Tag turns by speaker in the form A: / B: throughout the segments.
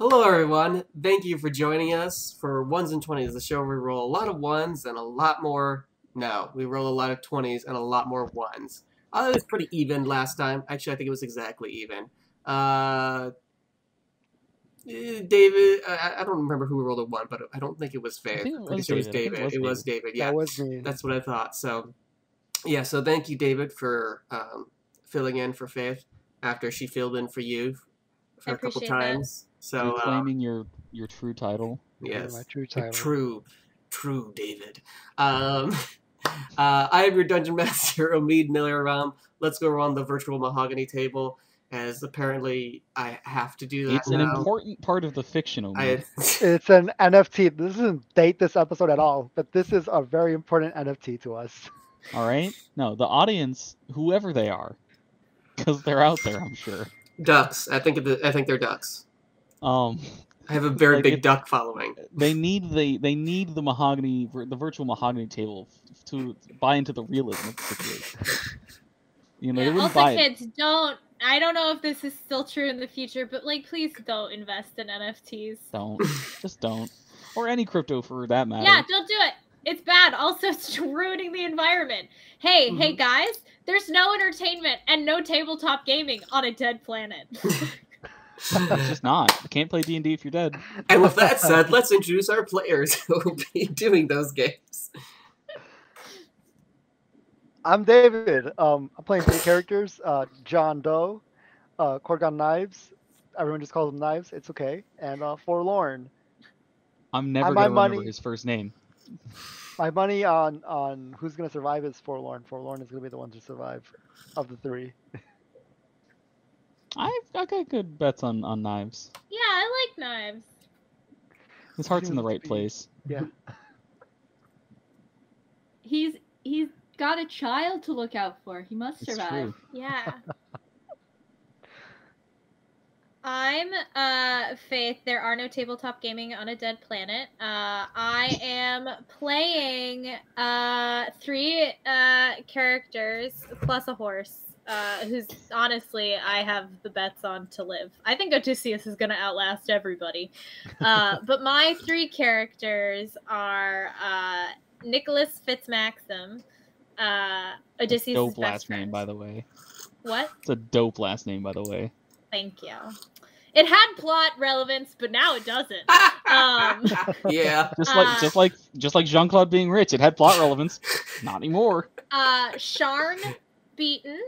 A: Hello, everyone. Thank you for joining us for Ones and Twenties, the show where we roll a lot of ones and a lot more. No, we roll a lot of twenties and a lot more ones. I thought it was pretty even last time. Actually, I think it was exactly even. Uh, eh, David, I, I don't remember who rolled a one, but I don't think it was Faith.
B: I think it
A: Pretty
B: was
A: sure it was
B: David. I
A: David.
B: think
A: It was David. Yeah,
C: That was me.
A: that's what I thought. So, yeah. So thank you, David, for um, filling in for Faith after she filled in for you for
D: I
A: a couple
D: times. that.
A: Times. So, uh,
B: Reclaiming your your true title.
A: Yes,
C: my true title.
A: true, true David. Um, uh, I am your dungeon master, Omid Miller. Um, let's go around the virtual mahogany table, as apparently I have to do that
B: It's an important part of the fiction, Omid.
A: I,
C: It's an NFT. This doesn't date this episode at all, but this is a very important NFT to us.
B: All right? No, the audience, whoever they are, because they're out there, I'm sure.
A: ducks. I think the, I think they're ducks.
B: Um,
A: I have a very
B: Like
A: big
B: it's-
A: duck following.
B: they need the they need the mahogany, the virtual mahogany table to buy into the realism of the situation. You know,
D: Yeah,
B: they
D: also,
B: buy it.
D: kids, don't. I don't know if this is still true in the future, but like, please don't invest in NFTs.
B: Don't, just don't, or any crypto for that matter.
D: Yeah, don't do it. It's bad. Also, it's ruining the environment. Hey, hey,
A: Mhm.
D: guys, there's no entertainment and no tabletop gaming on a dead planet.
B: It's just not. You can't play D and D if you're dead.
A: And with that said, let's introduce our players who will be doing those games.
C: I'm David. Um, I'm playing three characters: uh, John Doe, uh, Corgon Knives. Everyone just calls him Knives. It's okay. And uh, Forlorn.
B: I'm never
C: my
B: gonna remember
C: money-
B: his first name.
C: My money on on who's gonna survive is Forlorn. Forlorn is gonna be the one to survive of the three.
B: I've I got good bets on on knives.
D: yeah, I like knives.
B: His heart's in the right place.
C: Yeah.
E: He's he's got a child to look out for. He must
B: It's
E: survive.
B: true.
D: Yeah. I'm uh Faith. There are no tabletop gaming on a dead planet. Uh I am playing uh three uh characters plus a horse. Uh, who's honestly I have the bets on to live. I think Odysseus is gonna outlast everybody. Uh, but my three characters are uh, Nicholas Fitzmaxim, uh, Odysseus'
B: Dope
D: best
B: last
D: friend.
B: name, by the way.
D: What?
B: It's a dope last name, by the way.
D: Thank you. It had plot relevance, but now it doesn't. Um,
A: yeah.
B: Just like
D: Uh,
B: just like just like Jean Claude being rich, it had plot relevance. Not anymore.
D: uh, Sharn Beaton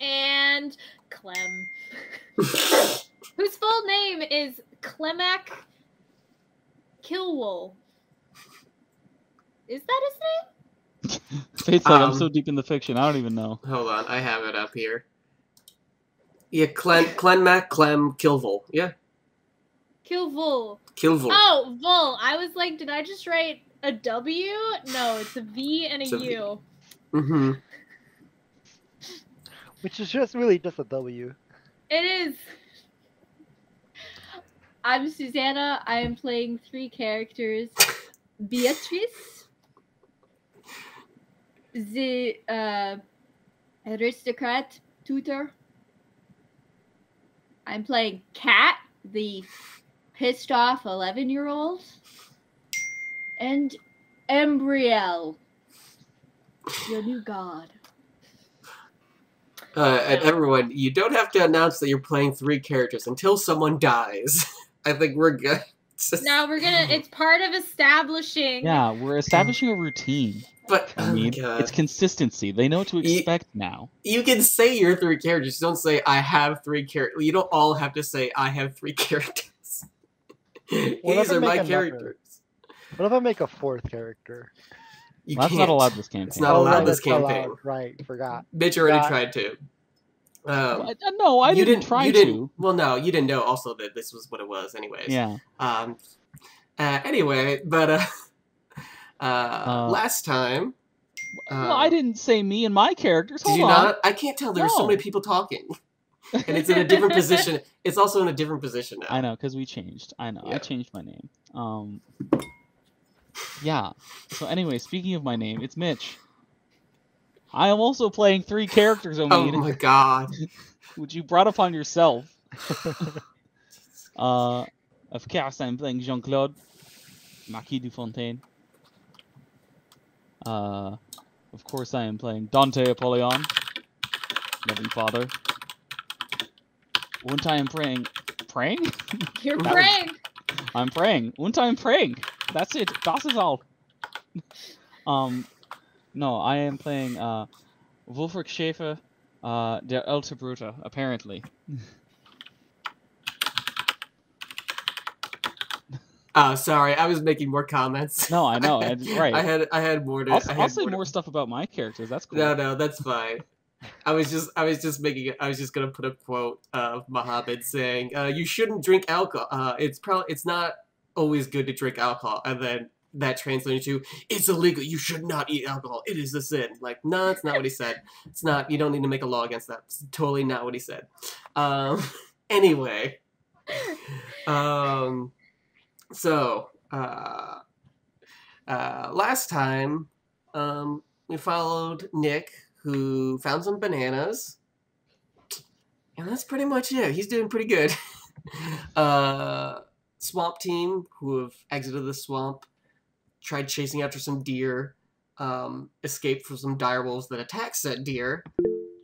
D: and Clem, whose full name is Clemac Kilwool. Is that his name?
B: Fate's like I'm
A: Um,
B: so deep in the fiction, I don't even know.
A: Hold on, I have it up here. Yeah, Clen Clenmac Clem Kilvul. Yeah,
D: Kilwool.
A: Kilvul.
D: Oh, Vol. I was like, did I just write a W? No, it's a V and a
A: It's a V.
D: U.
A: Mm-hmm.
C: Which is just really just a W.
D: It is.
E: I'm Susanna. I am playing three characters: Beatrice, the uh, aristocrat tutor. I'm playing Cat, the pissed off eleven-year-old, and Embriel, your new god.
A: Uh, and everyone, you don't have to announce that you're playing three characters until someone dies. I think we're good. It's just-
D: Now we're gonna. It's part of establishing.
B: Yeah, we're establishing a routine.
A: but
B: I
A: oh
B: mean,
A: my
B: it's consistency. They know what to
A: Ye-
B: expect now.
A: you can say your three characters. Just don't say I have three characters. You don't all have to say I have three characters.
C: if
A: These are my
C: make another?
A: characters.
C: What if I make a fourth character?
A: You
B: Well, that's
A: can't.
B: not allowed this campaign.
A: It's not
C: Oh,
A: allowed
C: right,
A: this
C: it's not allowed.
A: campaign.
C: Right, forgot.
A: Mitch already
C: Yeah.
A: tried to. Um,
B: no, I
A: you
B: didn't, try
A: you
B: to.
A: Didn't, well, no, you didn't know also that this was what it was, anyways.
B: Yeah.
A: Um. Uh, anyway, but uh, uh,
B: Uh,
A: last time,
B: well, I
A: uh,
B: didn't say me and my characters.
A: did you
B: on.
A: not? I can't tell. There's so many people talking, and it's in a different position. It's also in a different position now.
B: I know, because we changed. I know.
A: Yeah.
B: I changed my name. Um. Yeah. So anyway, speaking of my name, it's Mitch. I am also playing three characters,
A: Oh my god.
B: which you brought upon yourself. uh, Of course, I'm playing Jean Claude, Marquis Dufontaine. Uh, of course, I am playing Dante Apollyon, Loving Father. One time praying. Praying?
D: You're
B: That was-
D: praying.
B: I'm praying. One time praying. That's it. Das is all. um, no, I am playing uh, Wolfric Schäfer, uh, der Alte Bruder, apparently.
A: Oh, sorry, I was making more comments.
B: No, I know, and- right.
A: I had I had more to.
B: I'll,
A: I
B: I'll
A: had
B: say
A: to-
B: more stuff about my characters. That's cool.
A: No, no, that's fine. I was just I was just making. I was just gonna put a quote of Muhammad saying, uh, "You shouldn't drink alcohol. Uh, it's probably it's not always good to drink alcohol." And then that translated to, "It's illegal. You should not eat alcohol. It is a sin." Like, no, it's not what he said. It's not. You don't need to make a law against that. It's totally not what he said. Um, anyway, um, so uh, uh, last time um, we followed Nick, who found some bananas, and that's pretty much it. He's doing pretty good. uh, swamp team, who have exited the swamp, tried chasing after some deer, um, escaped from some dire wolves that attacked said deer.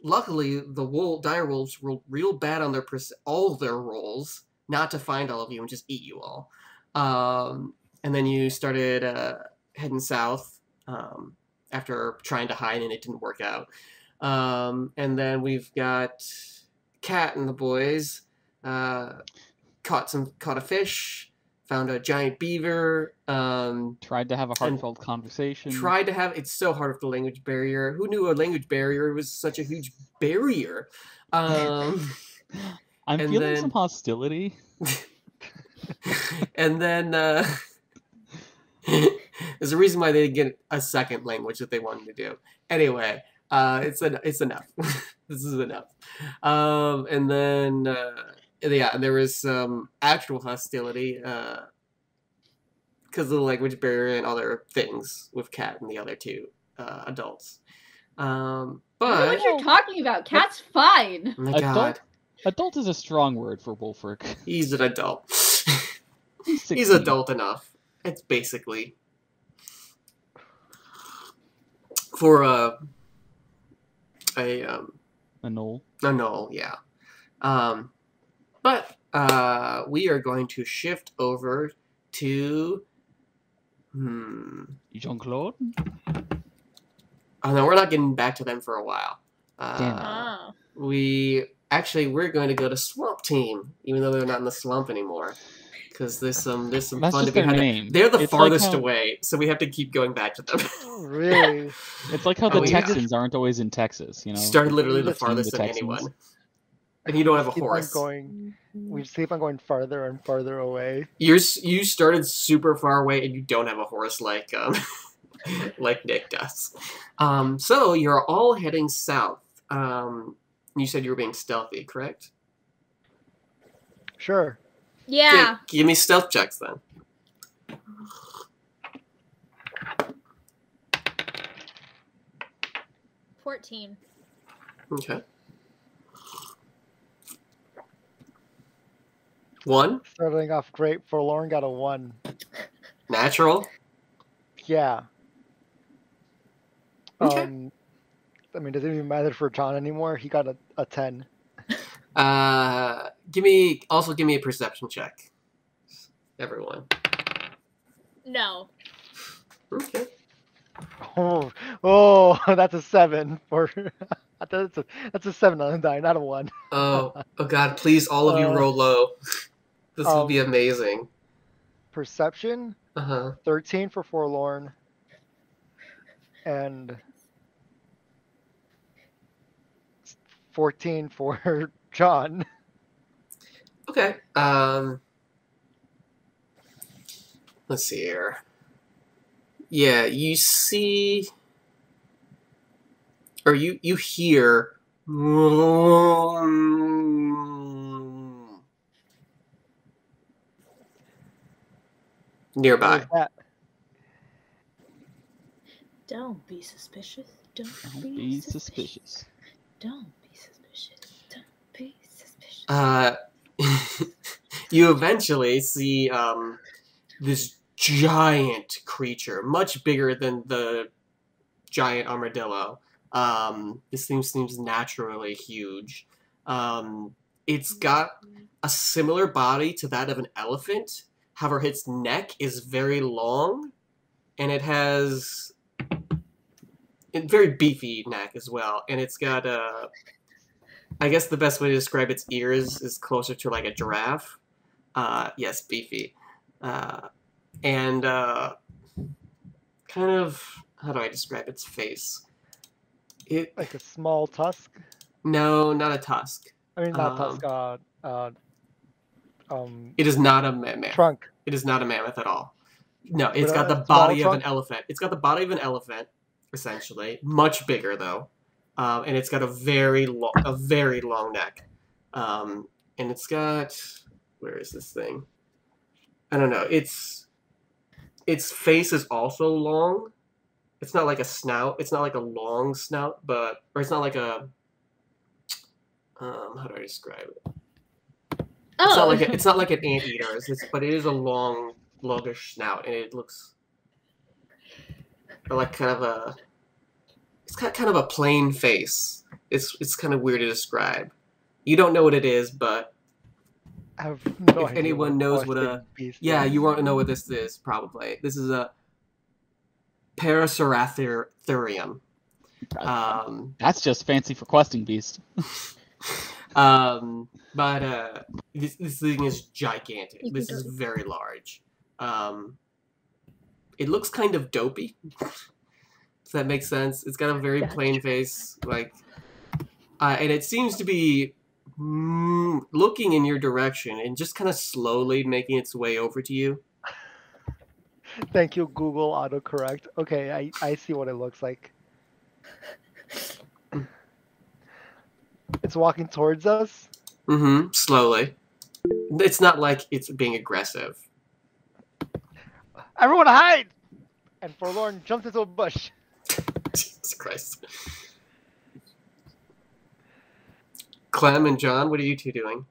A: Luckily, the wool dire wolves rolled real bad on their all their rolls, not to find all of you and just eat you all. Um, and then you started uh, heading south um, after trying to hide and it didn't work out. Um, and then we've got Cat and the boys uh, caught some caught a fish, found a giant beaver. Um,
B: Tried to have a heartfelt conversation.
A: tried to have it's so hard with the language barrier. Who knew a language barrier was such a huge barrier? Um,
B: I'm feeling
A: then-
B: some hostility.
A: and then uh, there's a reason why they didn't get a second language that they wanted to do. Anyway, uh, it's en- it's enough. this is enough. Um, and then uh, yeah, and there was some actual hostility because of the language barrier and other things with Cat and the other two uh, adults. Um,
E: I don't know
A: but
E: what you're talking about. Cat's fine.
A: oh my
B: Adult-
A: God,
B: Adult is a strong word for Wolfric.
A: he's an adult.
B: He's,
A: He's adult enough. It's basically for a a um
B: A null.
A: a null, yeah. Um, but uh, we are going to shift over to hmm.
B: Jean Claude?
A: Oh no, we're not getting back to them for a while. Uh,
D: Oh.
A: we actually we're going to go to Swamp Team, even though they're not in the swamp anymore, because there's some there's some
B: That's
A: fun to
B: just
A: be
B: their
A: had.
B: name.
A: They're the
B: It's like
A: farthest
B: how-
A: away, so we have to keep going back to them.
C: really?
B: It's like how
A: Oh,
B: the
A: yeah.
B: Texans aren't always in Texas, you know?
A: Started literally
C: You
A: the farthest
B: the
A: than anyone. And you don't have a
C: Keep on
A: horse.
C: going. We just keep on going farther and farther away.
A: You're you started super far away and you don't have a horse like um like Nick does. Um, so you're all heading south. Um, you said you were being stealthy, correct?
C: Sure.
D: Yeah.
A: Gi- give me stealth checks then.
D: Fourteen.
A: Okay. One
C: Starting off great. Forlorn got a one.
A: natural.
C: Yeah.
A: Okay.
C: Um, I mean, does it even matter for John anymore? He got a, a ten.
A: Uh, give me also give me a perception check. Everyone.
D: No.
A: Okay.
C: Oh, oh, that's a seven for. That's a that's a seven on the die, not a one.
A: Oh, oh God! Please, all of you
C: Uh,
A: roll low. This will be
C: um,
A: amazing.
C: Perception,
A: Uh huh.
C: thirteen for forlorn, and fourteen for John.
A: Okay. Um. Let's see here. Yeah, you see, or you you hear. Nearby.
C: What was that?
D: Don't be suspicious. Don't,
B: Don't be suspicious.
D: Don't be suspicious. Don't be suspicious.
A: Uh, you eventually see um, this giant creature, much bigger than the giant armadillo. Um, this thing seems naturally huge. Um, it's got a similar body to that of an elephant. However, its neck is very long, and it has a very beefy neck as well. And it's got a, I guess the best way to describe its ears is closer to like a giraffe. Uh, yes, beefy, uh, and uh, kind of how do I describe its face? It
C: Like a small tusk.
A: no, not a tusk.
C: I mean, not
A: Um,
C: tusk. Uh, uh, um,
A: It is not a mammoth.
C: trunk.
A: It is not a mammoth at all. No, it's
C: But,
A: got
C: uh,
A: the
C: small
A: body of an elephant. It's got the body of an elephant, essentially, much bigger though, um, and it's got a very long, a very long neck, um, and it's got where is this thing? I don't know. It's its face is also long. It's not like a snout. It's not like a long snout, but or it's not like a um, how do I describe it?
D: Oh,
A: It's not like a, it's not like an anteater's, it's, but it is a long, longish snout, and it looks like kind of a. It's got kind of a plain face. It's it's kind of weird to describe. You don't know what it is, but
C: I have no
A: If
C: idea
A: anyone
C: what
A: knows what a-
C: beast
A: yeah,
C: is.
A: you won't know what this is probably. This is a Paraceratherium. Um,
B: That's just fancy for questing beast.
A: um, but uh, this this thing is gigantic.
D: You
A: This is very large. Um, it looks kind of dopey. Does that make sense? It's got a very
D: Gotcha.
A: plain face, like, uh, and it seems to be mm, looking in your direction and just kind of slowly making its way over to you.
C: Thank you, Google autocorrect. Okay, I, I see what it looks like. It's walking towards us.
A: Mm-hmm. Slowly. It's not like it's being aggressive.
C: Everyone hide! And Forlorn jumps into a bush.
A: Jesus Christ. Clem and John, what are you two doing?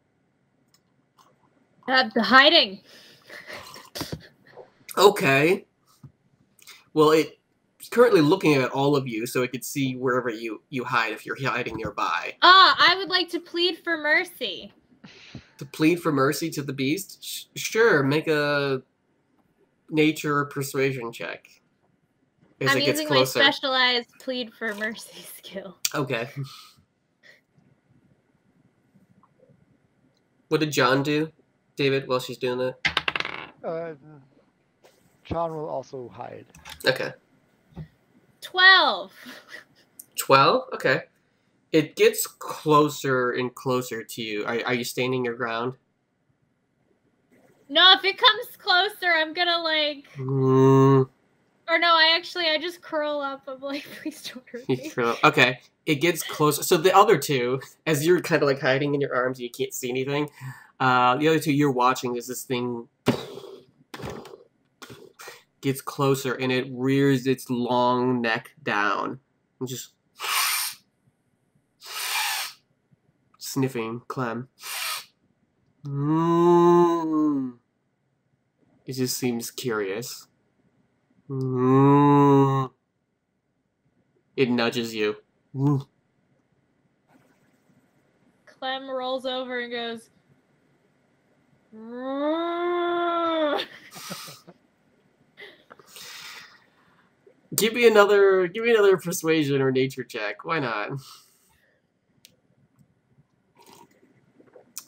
D: uh, the hiding.
A: Okay. Well, it's currently looking at all of you, so it could see wherever you you hide if you're hiding nearby.
D: Ah, I would like to plead for mercy.
A: To plead for mercy to the beast, Sh- sure, make a nature persuasion check. As
D: I'm
A: it gets
D: using
A: closer.
D: my specialized plead for mercy skill.
A: Okay. What did John do, David, while she's doing that?
C: Uh, John will also hide.
A: Okay.
D: Twelve.
A: 12? Okay. It gets closer and closer to you. Are, are you standing your ground?
D: No, if it comes closer, I'm gonna like.
A: Mm,
D: Or no, I actually I just curl up. I'm like, please don't hurt
A: you
D: me.
A: throw- okay. It gets closer. So the other two, as you're kind of like hiding in your arms, you can't see anything. Uh, the other two you're watching as this thing gets closer and it rears its long neck down and just sniffing Clem. Mm. It just seems curious. Mm. It nudges you. Mm.
D: Clem rolls over and goes.
A: Give me another. Give me another persuasion or nature check. Why not?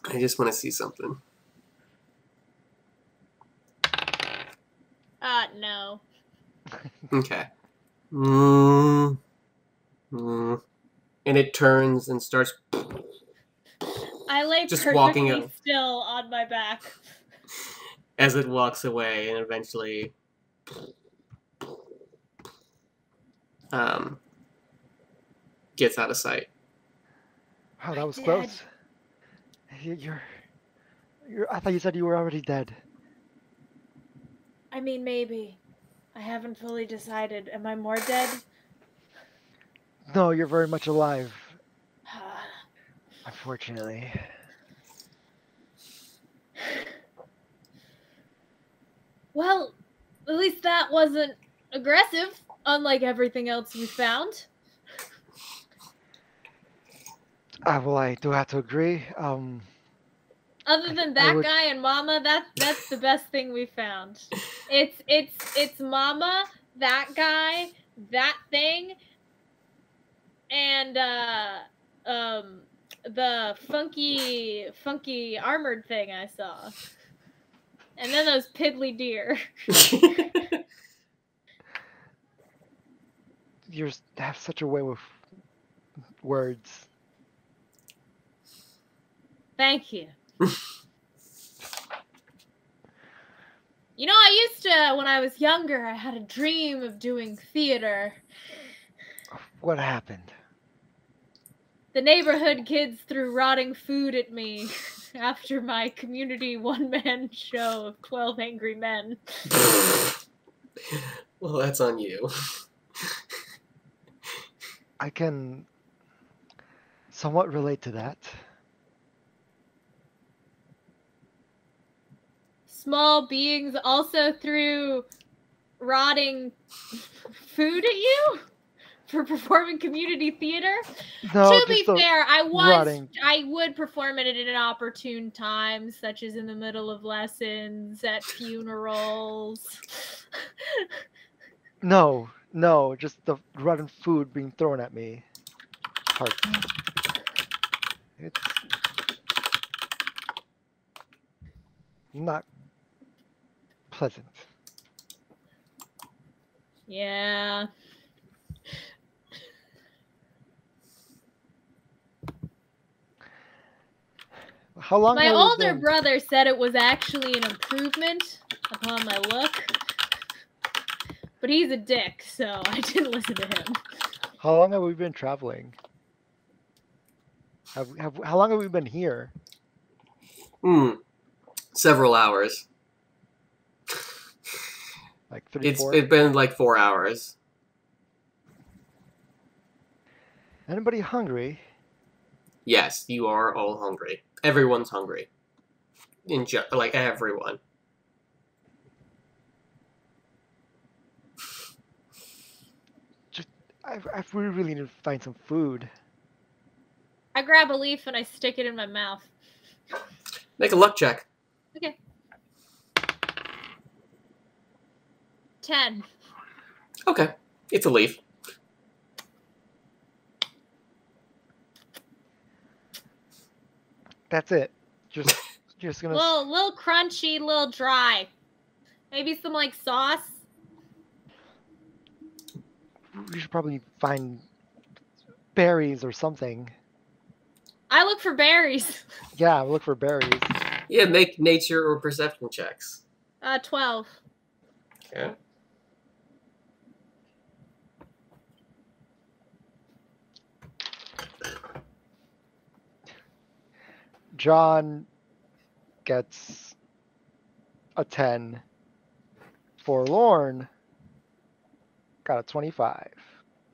A: I just want to see something.
D: Uh, no.
A: Okay. Mm. Mm. And it turns and starts
D: I lay
A: Just
D: perfectly
A: walking out.
D: still on my back.
A: as it walks away and eventually um, gets out of sight.
C: Wow, that was
D: Dead.
C: close. You- You're, you're. I thought you said you were already dead.
D: I mean, maybe. I haven't fully decided. Am I more dead?
C: No, you're very much alive. Unfortunately.
D: Well, at least that wasn't aggressive, unlike everything else we found.
C: Ah, well, I do have to agree. Um,
D: Other than that
C: would-
D: guy and Mama, that that's the best thing we found. It's it's it's Mama, that guy, that thing, and uh um the funky funky armored thing I saw. And then those piddly deer.
C: you have such a way with words.
D: Thank you. You know, I used to when I was younger, I had a dream of doing theater.
C: What happened?
D: The neighborhood kids threw rotting food at me after my community one man show of 12 Angry Men.
A: well, that's on you.
C: I can somewhat relate to that.
D: Small beings also threw rotting food at you for performing community theater.
C: No,
D: to be fair, I was
C: rotting.
D: I would perform it at an opportune time, such as in the middle of lessons, at funerals.
C: No, no, just the rotten food being thrown at me. It's not pleasant.
D: yeah.
C: How long?
D: My
C: have we
D: older
C: been-
D: brother said it was actually an improvement upon my look. But he's a dick, so I didn't listen to him.
C: How long have we been traveling? Have, have how long have we been here?
A: Hmm. Several hours.
C: Like three,
A: It's
C: four.
A: it's been like four hours.
C: Anybody hungry?
A: Yes, you are all hungry. Everyone's hungry. In ju- like everyone.
C: Just, I, I we really need to find some food.
D: I grab a leaf and I stick it in my mouth.
A: Make a luck check.
D: Ten.
A: Okay, it's a leaf.
C: That's it. Just just gonna. s-
D: Little, little crunchy, little dry. Maybe some like sauce.
C: we should probably find berries or something.
D: I look for berries.
C: Yeah, look for berries.
A: Yeah, make nature or perception checks.
D: Uh, twelve.
A: Okay.
C: John gets a 10. Forlorn got a 25.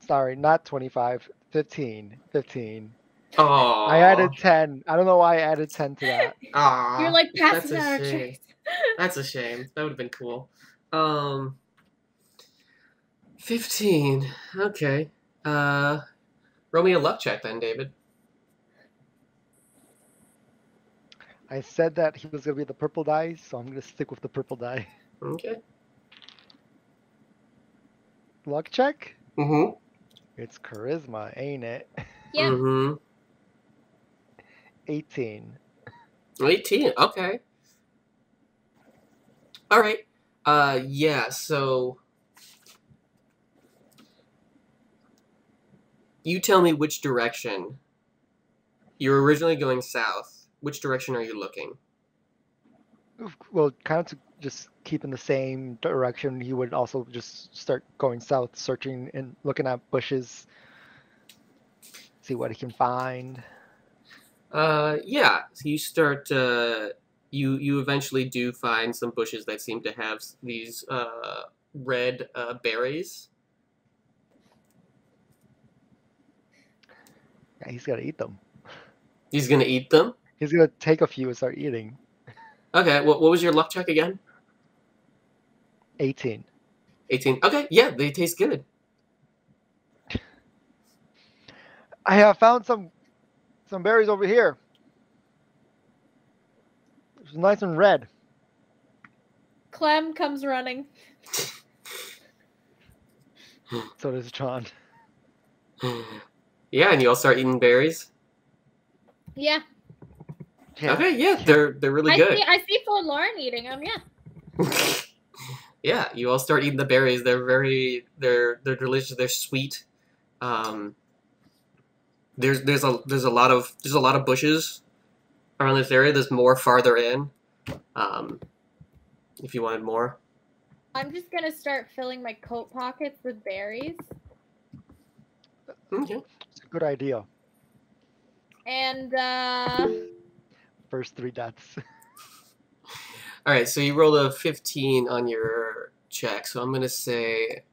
C: Sorry, not 25, 15. 15.
A: Oh,
C: I added 10. I don't know why I added 10 to that.
A: Aw,
D: You're like
A: that's
D: passing
A: a
D: out our
A: shame. That's a shame. That would have been cool. Um, fifteen. Okay. Uh, roll me a luck check then, David.
C: I said that he was going to be the purple die, so I'm going to stick with the purple die.
A: Okay.
C: Luck check?
A: Mm-hmm.
C: It's charisma, ain't it?
D: Yeah.
A: Mm-hmm.
C: 18.
A: 18. Okay. All right. Uh, yeah. So you tell me which direction. You're originally going south. Which direction are you looking?
C: Well, kind of to just keep in the same direction, he would also just start going south, searching and looking at bushes, see what he can find.
A: Uh, yeah. So you start. Uh, you you eventually do find some bushes that seem to have these uh red uh berries.
C: Yeah, he's got to eat them.
A: He's gonna eat them.
C: He's gonna take a few and start eating.
A: Okay. What what was your luck check again?
C: 18.
A: 18. Okay, yeah, they taste good.
C: I have found some some berries over here. It's nice and red.
D: Clem comes running.
C: So does John.
A: yeah, and you all start eating berries.
D: Yeah,
C: Yeah.
A: Okay, yeah, they're they're really good.
D: I
A: good.
D: see. I see Forlorn eating them. Yeah.
A: yeah, you all start eating the berries. They're very they're they're delicious. They're sweet. Um, there's there's a there's a lot of there's a lot of bushes around this area. There's more farther in. Um, if you wanted more.
D: I'm just gonna start filling my coat pockets with berries.
A: Okay.
C: It's a good idea.
D: And uh
C: First three deaths.
A: All right, so you rolled a 15 on your check. So I'm gonna say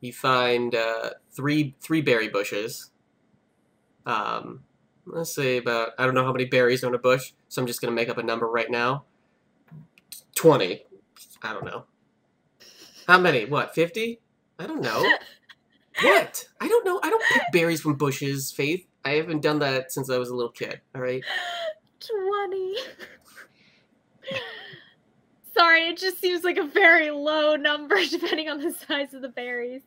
A: you find uh, three three berry bushes. Um, let's say about I don't know how many berries are in a bush, so I'm just gonna make up a number right now. Twenty. I don't know. How many? What? Fifty? I don't know. What? I don't know. I don't pick berries from bushes, Faith. I haven't done that since I was a little kid. All right.
D: 20. Sorry, it just seems like a very low number depending on the size of the berries.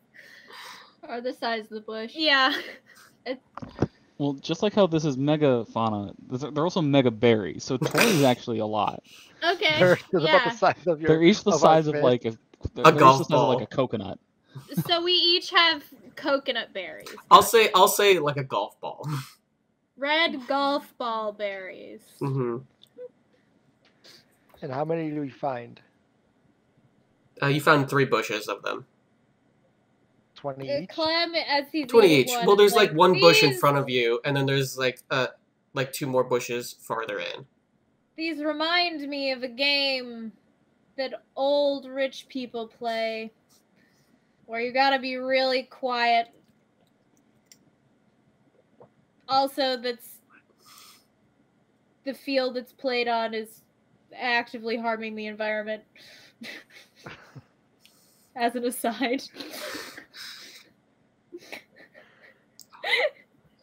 E: Or the size of the bush.
D: Yeah.
B: Well, just like how this is mega fauna, they're they're also mega berries. So 20 is actually a lot.
D: Okay.
C: They're it's about
D: yeah.
C: the size of your.
B: They're each the
C: of
B: size of like a, they're
A: A
B: each
A: golf ball.
B: of like a coconut.
D: So we each have coconut berries.
A: I'll say I'll say like a golf ball.
D: Red golf ball berries.
A: hmm
C: And how many do we find?
A: Uh, you found three bushes of them.
C: 20
D: Uh,
C: each?
D: Clem, as he's
A: 20 each.
D: one,
A: Well, there's like one bush in front of you, and then there's like uh like two more bushes farther in.
D: These remind me of a game that old rich people play where you gotta be really quiet. Also, that's the field it's played on is actively harming the environment. As an aside.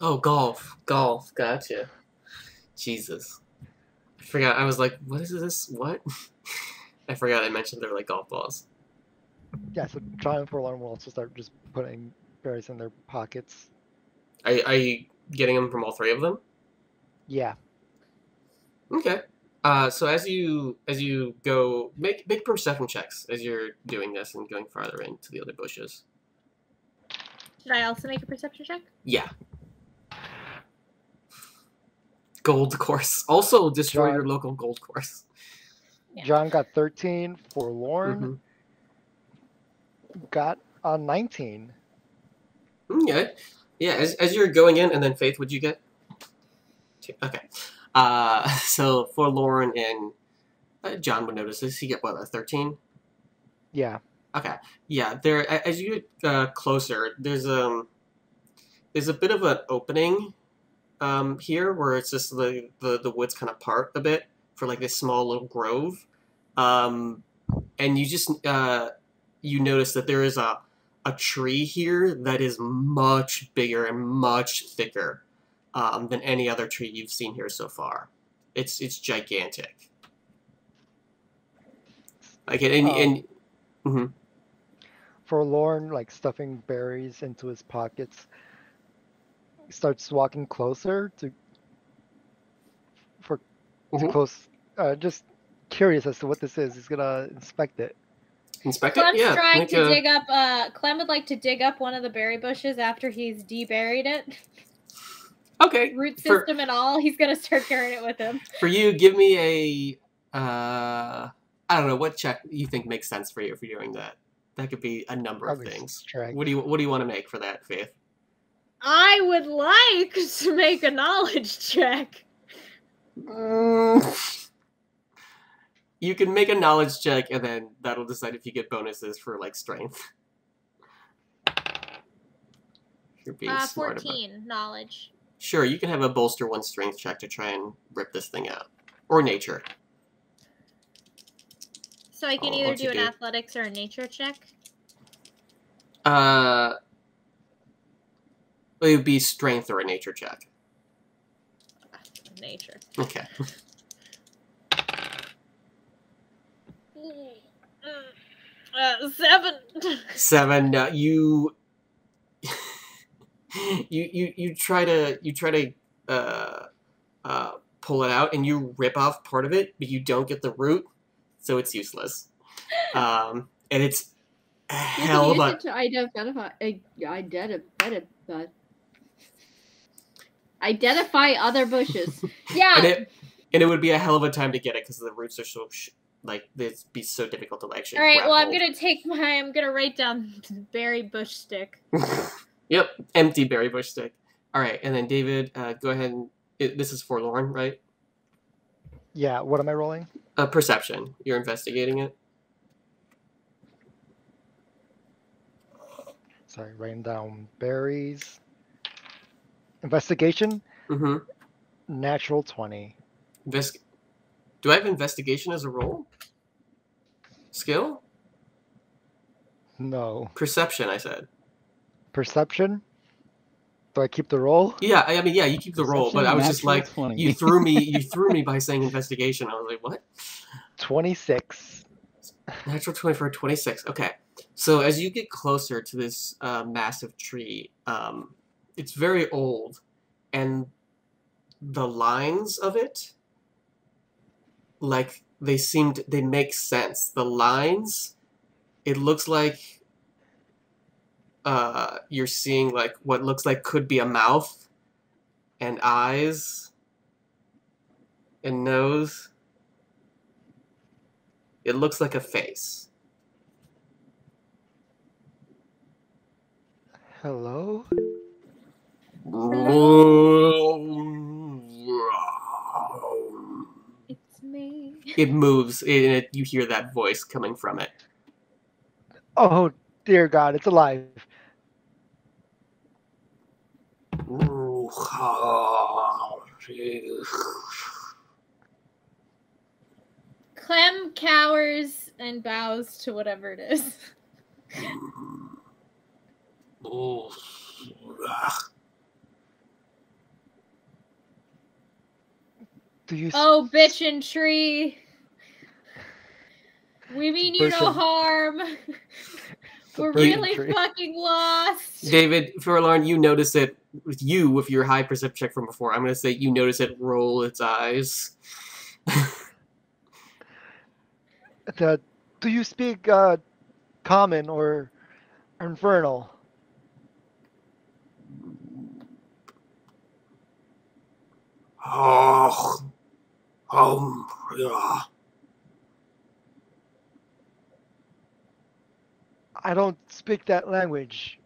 A: Oh, golf, golf. Gotcha. Jesus, I forgot. I was like, what is this? What? I forgot I mentioned they're like golf balls.
C: Yeah, so John and Forlorn will also start just putting berries in their pockets.
A: Are, are you getting them from all three of them?
C: Yeah.
A: Okay. Uh, so as you as you go, make make perception checks as you're doing this and going farther into the other bushes.
D: Should I also make a perception check?
A: Yeah. Gold course. Also destroy
C: John.
A: your local gold course.
D: Yeah.
C: John got 13. Forlorn
A: Mhm.
C: got a 19.
A: Okay. Yeah, as, as you're going in, and then Faith, would you get? Two. Okay. Uh, so Lauren and uh, John would notice this. You get what, a 13?
C: Yeah.
A: Okay. Yeah, there. As you get uh, closer, there's um, there's a bit of an opening, um, here where it's just the the, the woods kind of part a bit for like this small little grove, um, and you just uh, you notice that there is a a tree here that is much bigger and much thicker, um, than any other tree you've seen here so far. It's it's gigantic. Like and
C: Um,
A: and. mhm.
C: Forlorn, like stuffing berries into his pockets, starts walking closer to for to
A: Mhm.
C: close. Uh, just curious as to what this is. He's gonna inspect it.
A: Inspect it?
D: Clem's
A: Yeah.
D: trying to
A: a-
D: dig up. Uh, Clem would like to dig up one of the berry bushes after he's deburied it,
A: Okay.
D: root
A: For-
D: system and all. He's gonna start carrying it with him.
A: For you, give me a. Uh, I don't know what check you think makes sense for you if you're doing that. That could be a number of things.
C: strength.
A: What do you What do you want to make for that, Faith?
D: I would like to make a knowledge check.
A: Mm. You can make a knowledge check, and then that'll decide if you get bonuses for like strength. You're being
D: Uh,
A: smart about.
D: fourteen knowledge.
A: Sure, you can have a bolster one strength check to try and rip this thing out, or nature.
D: So I can
A: Oh,
D: either do an
A: do?
D: athletics or a nature check.
A: Uh, it would be strength or a nature check.
D: Nature.
A: Okay.
D: Uh, seven.
A: Seven. Uh, you, you, you, you try to you try to uh, uh, pull it out, and you rip off part of it, but you don't get the root, so it's useless. Um, and it's a hell of a
E: to identify, identify, identify other bushes.
D: Yeah.
A: and it and it would be a hell of a time to get it because the roots are so sh- like it'd be so difficult to actually.
D: All right.
A: grab
D: Well, I'm gonna take my. I'm gonna write down berry bush stick.
A: yep, empty berry bush stick. All right, and then David, uh, go ahead and it, this is forlorn, right?
C: Yeah, what am I rolling?
A: Uh, perception. You're investigating it.
C: Sorry, writing down berries. Investigation,
A: Mm-hmm.
C: natural 20.
A: Invest. Do I have investigation as a role? Skill?
C: No.
A: Perception. I said.
C: Perception? Do I keep the roll?
A: Yeah, I I mean, yeah, you keep the roll, but I was just like,
B: 20.
A: you threw me, you threw me by saying investigation. I was like, what?
C: 26.
A: Natural 20 for 26. Okay. So as you get closer to this uh, massive tree, um, it's very old, and the lines of it, like, they seemed, they make sense. The lines, it looks like uh, you're seeing, like, what looks like could be a mouth, and eyes, and nose. It looks like a face.
C: Hello?
D: It's me.
A: It moves, and it, you hear that voice coming from it.
C: Oh, dear God, it's alive.
D: Clem cowers and bows to whatever it is.
C: Do you
D: Oh, bitch and tree. We mean you no harm. We're really
C: tree.
D: fucking lost.
A: David, Forlorn, you notice it with you with your high perception check from before. I'm gonna say you notice it roll its eyes.
C: Uh, do you speak uh, common or infernal?
A: Oh, um, yeah.
C: I don't speak that language.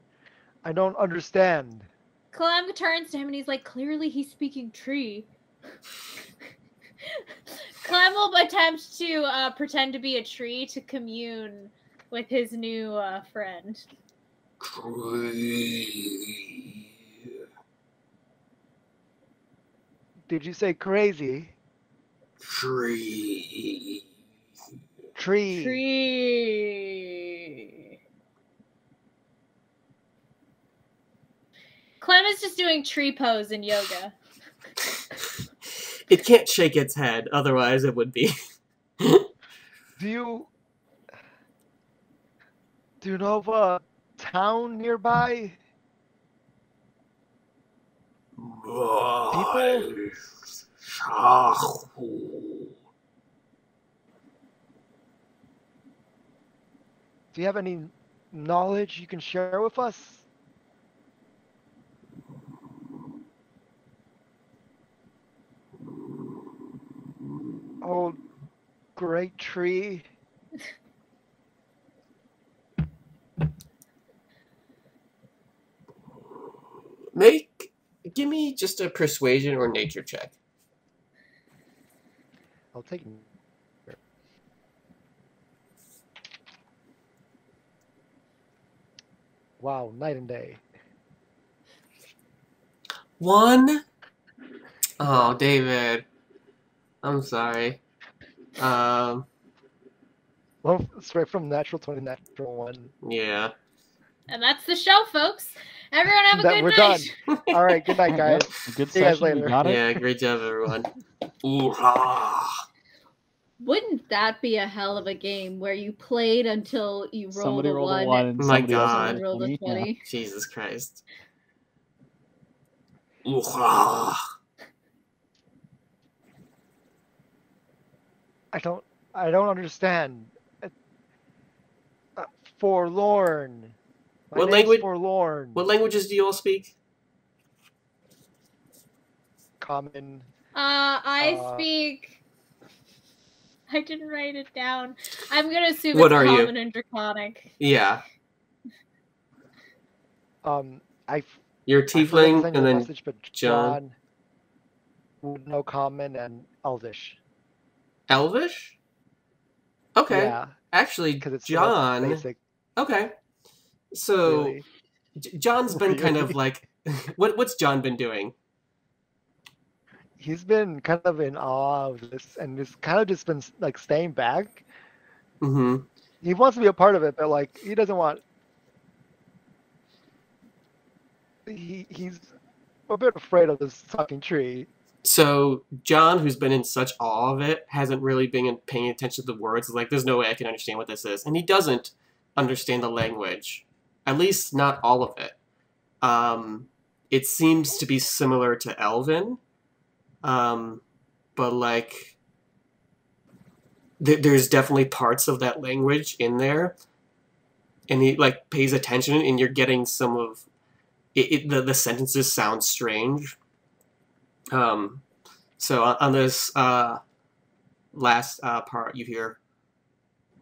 C: I don't understand.
D: Clem turns to him and he's like, clearly he's speaking tree. Clem will attempt to uh, pretend to be a tree to commune with his new uh, friend.
C: Crazy Did you say crazy?
A: Tree.
C: Tree.
D: Tree. Clem is just doing tree pose in yoga.
A: It can't shake its head, otherwise it would be.
C: Do you do you know of a town nearby? Do you have any knowledge you can share with us? Old great tree.
A: Make give me just a persuasion or nature check.
C: I'll. Wow, night and day.
A: One. Oh, David. I'm sorry. Um.
C: Well, straight from natural twenty, natural one.
A: Yeah.
D: And that's the show, folks. Everyone have a
C: That-
D: good
C: we're
D: night.
C: All right, good night, guys.
B: Good
C: See you guys later.
B: got it.
A: Yeah, great job, everyone. Ooh-rah.
E: Wouldn't that be a hell of a game where you played until you rolled
B: Somebody
E: a
B: rolled
E: one,
B: a one and
A: My
B: somebody
A: God.
B: rolled
E: rolled a
B: Yeah.
E: twenty?
A: Jesus Christ. Ooh-rah.
C: I don't. I don't understand. Uh, uh, forlorn. My
A: What
C: name's
A: language-
C: Forlorn.
A: What languages do you all speak?
C: Common.
D: Uh, I
C: Uh,
D: speak. I didn't write it down. I'm gonna assume
A: What
D: it's
A: are you?
D: common and draconic.
A: Yeah.
C: Um, I.
A: You're a
C: I forgot
A: tiefling,
C: send you
A: and then
C: message, but
A: John.
C: John would know common and Elvish.
A: Elvish? Okay.
C: Yeah,
A: Actually,
C: because it's
A: John.
C: basic.
A: Okay. So
C: Really.
A: John's been kind of like, what what's John been doing?
C: He's been kind of in awe of this, and he's kind of just been like staying back.
A: hmm
C: He wants to be a part of it, but like he doesn't want. He he's a bit afraid of this talking tree.
A: So John, who's been in such awe of it, hasn't really been paying attention to the words. He's like, there's no way I can understand what this is, and he doesn't understand the language, at least not all of it. Um, it seems to be similar to Elven, um, but like, th- there's definitely parts of that language in there, and he like pays attention, and you're getting some of it. it the the sentences sound strange. Um, so on, on this uh, last uh, part, you hear,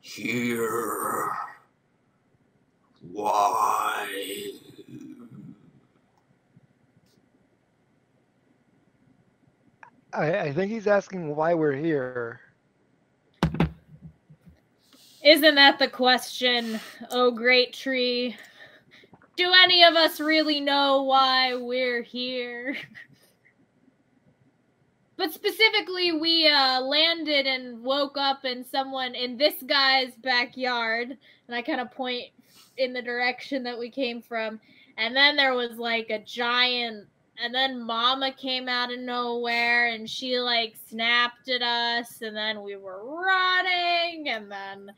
A: "Here, why?"
C: I I think he's asking why we're here.
D: Isn't that the question, oh great tree? Do any of us really know why we're here? But specifically, we uh, landed and woke up in someone in this guy's backyard, and I kind of point in the direction that we came from. And then there was like a giant, and then Mama came out of nowhere, and she like snapped at us, and then we were running, and then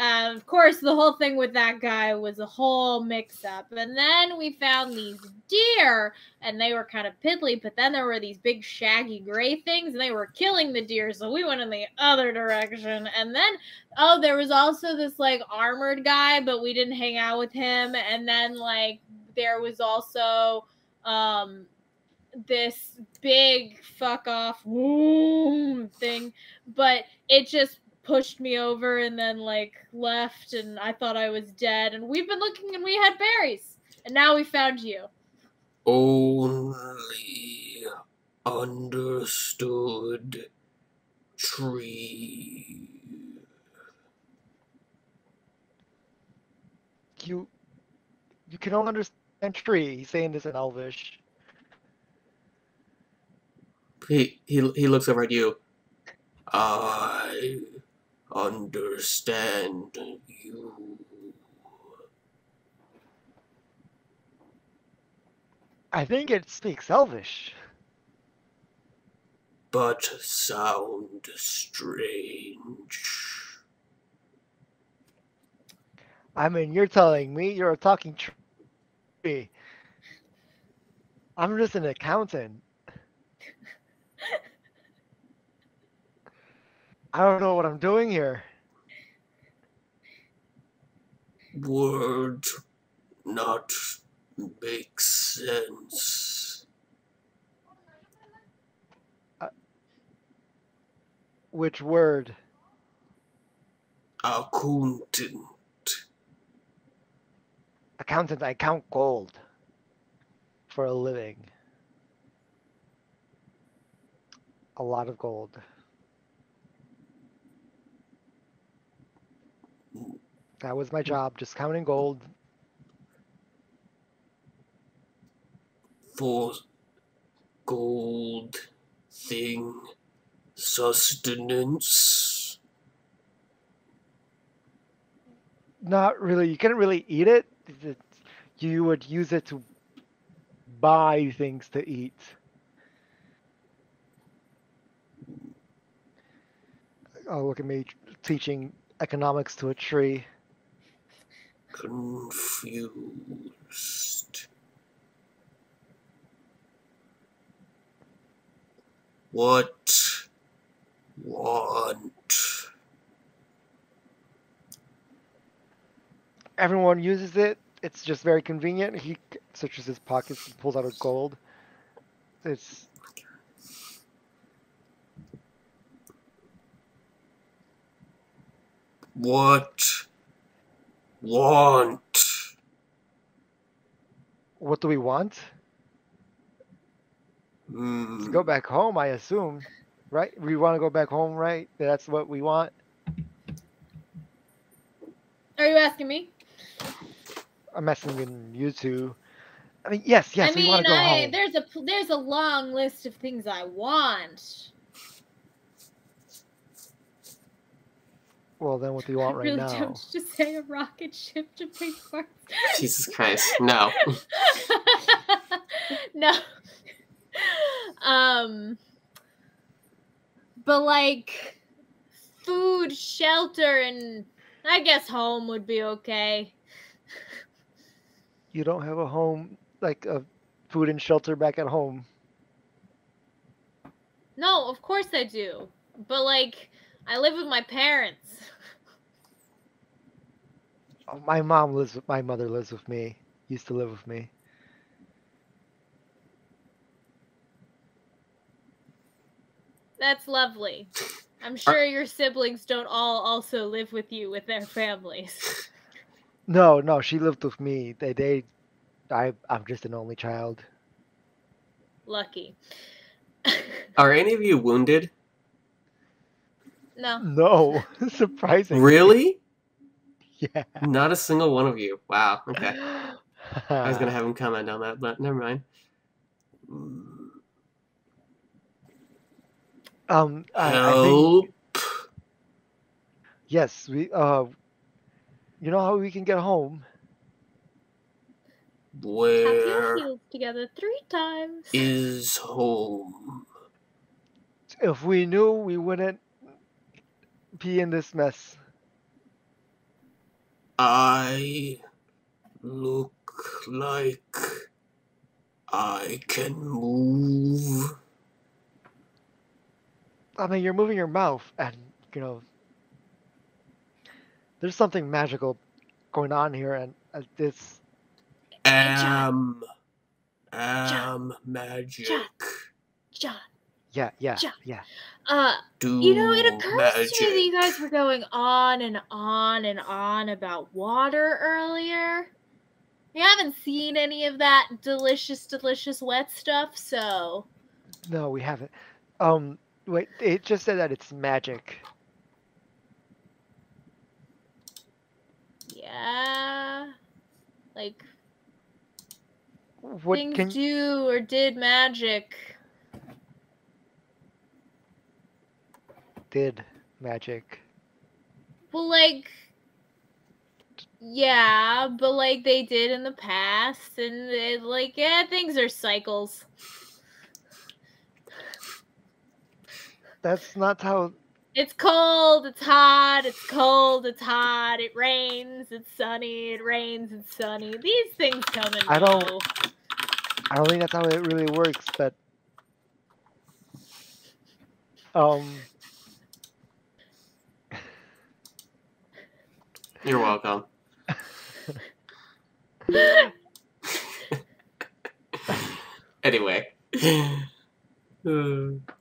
D: uh, of course, the whole thing with that guy was a whole mix up. And then we found these deer, and they were kind of piddly, but then there were these big, shaggy gray things, and they were killing the deer. So we went in the other direction. And then, oh, there was also this like armored guy, but we didn't hang out with him. And then, like, there was also um this big fuck off woo thing but it just pushed me over and then like left and I thought I was dead and we've been looking and we had berries and now we found you.
A: Only understood tree.
C: You you can only understand tree. He's saying this in Elvish.
A: He he he looks over at you. I understand you.
C: I think it speaks Elvish.
A: but sound strange.
C: I mean, you're telling me you're a talking tree. I'm just an accountant. I don't know what I'm doing here.
A: Word not make sense.
C: Uh, which word?
A: Accountant.
C: Accountant, I count gold for a living. A lot of gold. That was my job, just counting gold.
A: For gold thing sustenance.
C: Not really. You couldn't really eat it. You would use it to buy things to eat. Oh, look at me teaching economics to a tree.
A: Confused. What want?
C: Everyone uses it. It's just very convenient. He searches his pockets and pulls out a gold. It's
A: What want?
C: what do we want? To go back home, I assume. Right? We want to go back home, right? That's what we want.
D: Are you asking me?
C: I'm asking you two. I mean, yes, yes,
D: I
C: we want to go
D: I,
C: home.
D: there's a there's a long list of things I want.
C: Well, then what do you want
D: I
C: right
D: really
C: now?
D: don't just say a rocket ship to big parts.
A: Jesus Christ. No.
D: no. um but like food, shelter and I guess home would be okay.
C: You don't have a home, like a food and shelter back at home.
D: No, of course I do. But like I live with my parents.
C: Oh, My mom lives with my mother lives with me. Used to live with me.
D: That's lovely. I'm sure your siblings don't all also live with you with their families.
C: No, no, she lived with me. They, they, I, I'm just an only child.
D: Lucky.
A: Are any of you wounded?
D: no.
C: No, surprising.
A: Really?
C: Yeah.
A: Not a single one of you. Wow. Okay. I was gonna have him comment on that, but never mind.
C: Um, I, I think
A: Help!
C: yes. We, uh, you know how we can get home?
D: Tap your
A: Where
D: heels together three times.
A: is home?
C: If we knew, we wouldn't be in this mess.
A: I look like I can move.
C: I mean, you're moving your mouth, and you know, there's something magical going on here, and uh, this.
A: Am am magic.
D: John,
C: Yeah, yeah,
D: Ja-
C: yeah.
D: uh,
A: Do
D: you know, it occurs
A: magic.
D: to me that you guys were going on and on and on about water earlier. We haven't seen any of that delicious, delicious wet stuff, so
C: No, we haven't. Um, wait. It just said that it's magic.
D: Like
C: What
D: things
C: can?
D: do or did magic.
C: Did magic?
D: Well, like, yeah, but like they did in the past, and it, like, yeah, things are cycles.
C: That's not how.
D: It's cold, it's hot, it's cold, it's hot, it rains, it's sunny, it rains, it's sunny. These things come and
C: I don't-
D: go.
C: I don't think that's how it really works, but. Um.
A: You're welcome. anyway. Uh,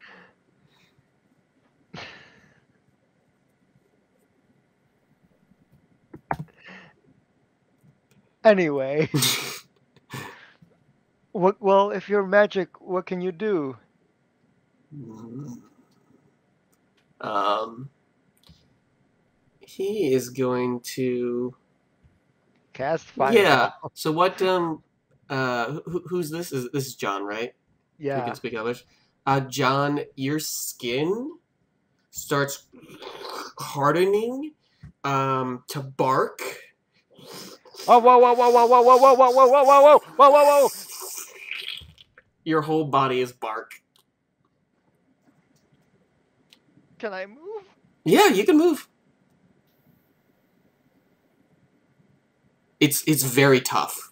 C: Anyway, what? Well, if you're magic, what can you do?
A: um, he is going to.
C: Cast fire.
A: Yeah. So what? Um. Uh. Who, who's this? Is this is John, right? Who
C: Yeah.
A: can speak English? Uh, John, your skin starts hardening um, to bark
C: Oh, whoa, whoa, whoa, whoa, whoa, whoa, whoa, whoa, whoa, whoa, whoa, whoa, whoa, whoa!
A: Your whole body is bark.
C: Can I move?
A: Yeah, you can move. It's it's very tough.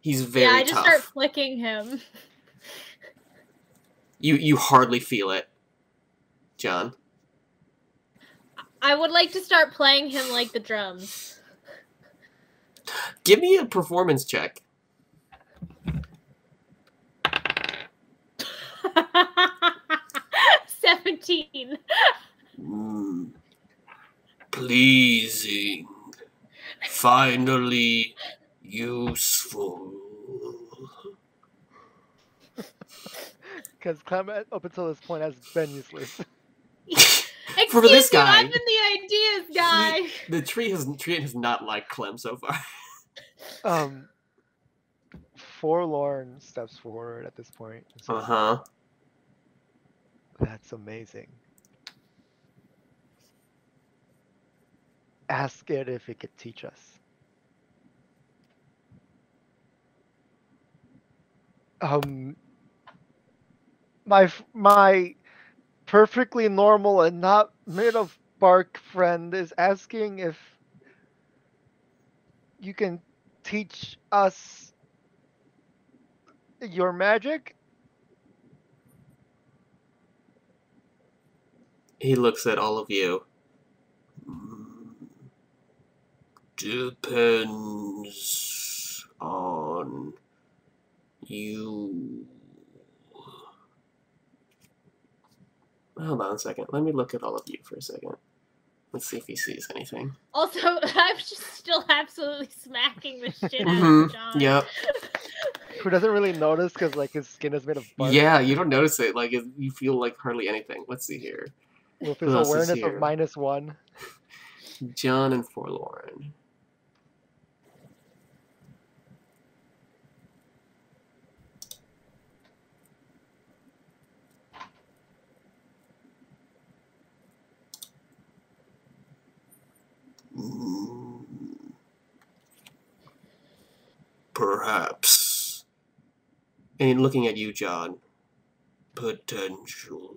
A: He's very tough.
D: yeah, I just
A: tough.
D: start flicking him.
A: You you hardly feel it, John.
D: I would like to start playing him like the drums.
A: Give me a performance check.
D: Seventeen.
A: Mm. Pleasing. Finally useful.
C: Because Clement, up until this point, has been useless.
A: For
D: Excuse
A: this
D: you,
A: guy,
D: I've been the ideas guy.
A: The tree has tree has not liked Clem so far.
C: Um, Forlorn steps forward at this point. says,
A: Uh huh.
C: That's amazing. Ask it if it could teach us. Um, my my perfectly normal and not made of bark friend is asking if you can teach us your magic.
A: He looks at all of you. Depends on you. Hold on a second. Let me look at all of you for a second. Let's see if he sees anything.
D: Also, I'm just still absolutely smacking the shit out
A: Mhm,
D: of John.
A: Yep.
C: Who doesn't really notice because like his skin is made of bark.
A: Yeah, you don't notice it. Like it, you feel like hardly anything. Let's see here.
C: With
A: Who
C: his
A: else is
C: awareness of minus one.
A: John and Forlorn. Mm. Perhaps. And looking at you, John. Potential.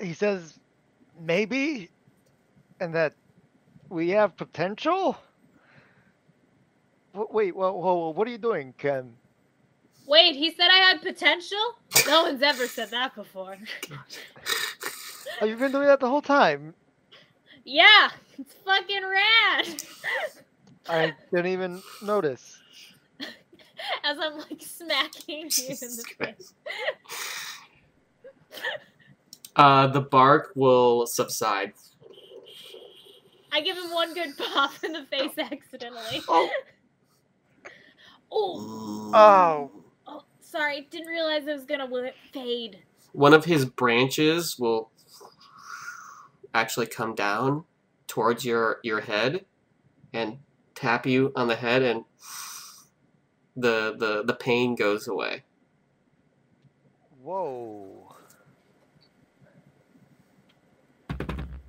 C: He says maybe, and that we have potential. W- Wait, whoa, whoa, whoa, what are you doing, Ken?
D: Wait, he said I had potential? No one's ever said that before.
C: Oh, you've been doing that the whole time.
D: yeah, it's fucking rad.
C: I didn't even notice.
D: As I'm like smacking you in the face.
A: Uh, the bark will subside.
D: I give him one good pop in the face accidentally.
A: Oh.
D: Oh,
C: Oh.
D: oh, sorry, didn't realize it was gonna fade.
A: One of his branches will actually come down towards your your head and tap you on the head, and the the the pain goes away.
C: Whoa.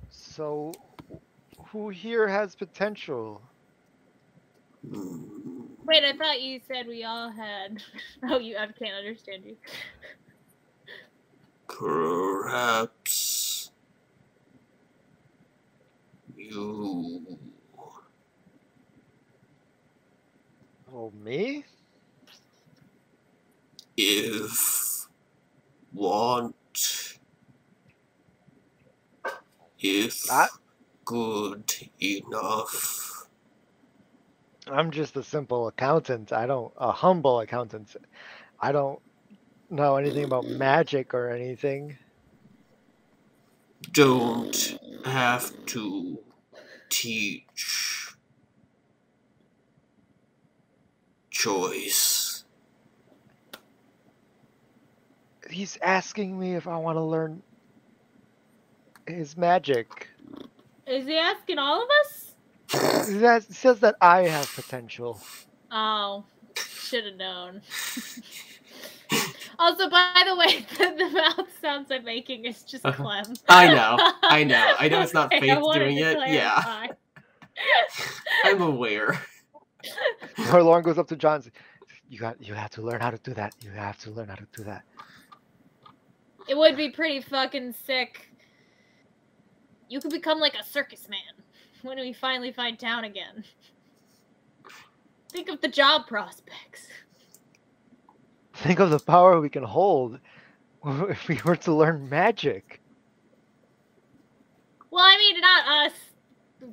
C: So, who here has potential?
D: Wait, I thought you said we all had. Oh, you, I can't understand you.
A: Perhaps you.
C: Oh, me?
A: if want if
C: That-
A: good enough
C: I'm just a simple accountant. I don't, a humble accountant. I don't know anything about magic or anything.
A: don't have to teach choice
C: He's asking me if I want to learn his magic.
D: Is he asking all of us?
C: He says that I have potential.
D: Oh, should have known. also, by the way, the, the mouth sounds I'm making is just
A: Uh-huh.
D: Clem.
A: I know, I know. I know it's not
D: Okay,
A: Faith doing it. Yeah.
D: clarify.
A: I'm aware.
C: Forlorn goes up to John. You got. You have to learn how to do that. You have to learn how to do that.
D: It would be pretty fucking sick. You could become like a circus man when we finally find town again. Think of the job prospects.
C: Think of the power we can hold if we were to learn magic.
D: Well, I mean, not us.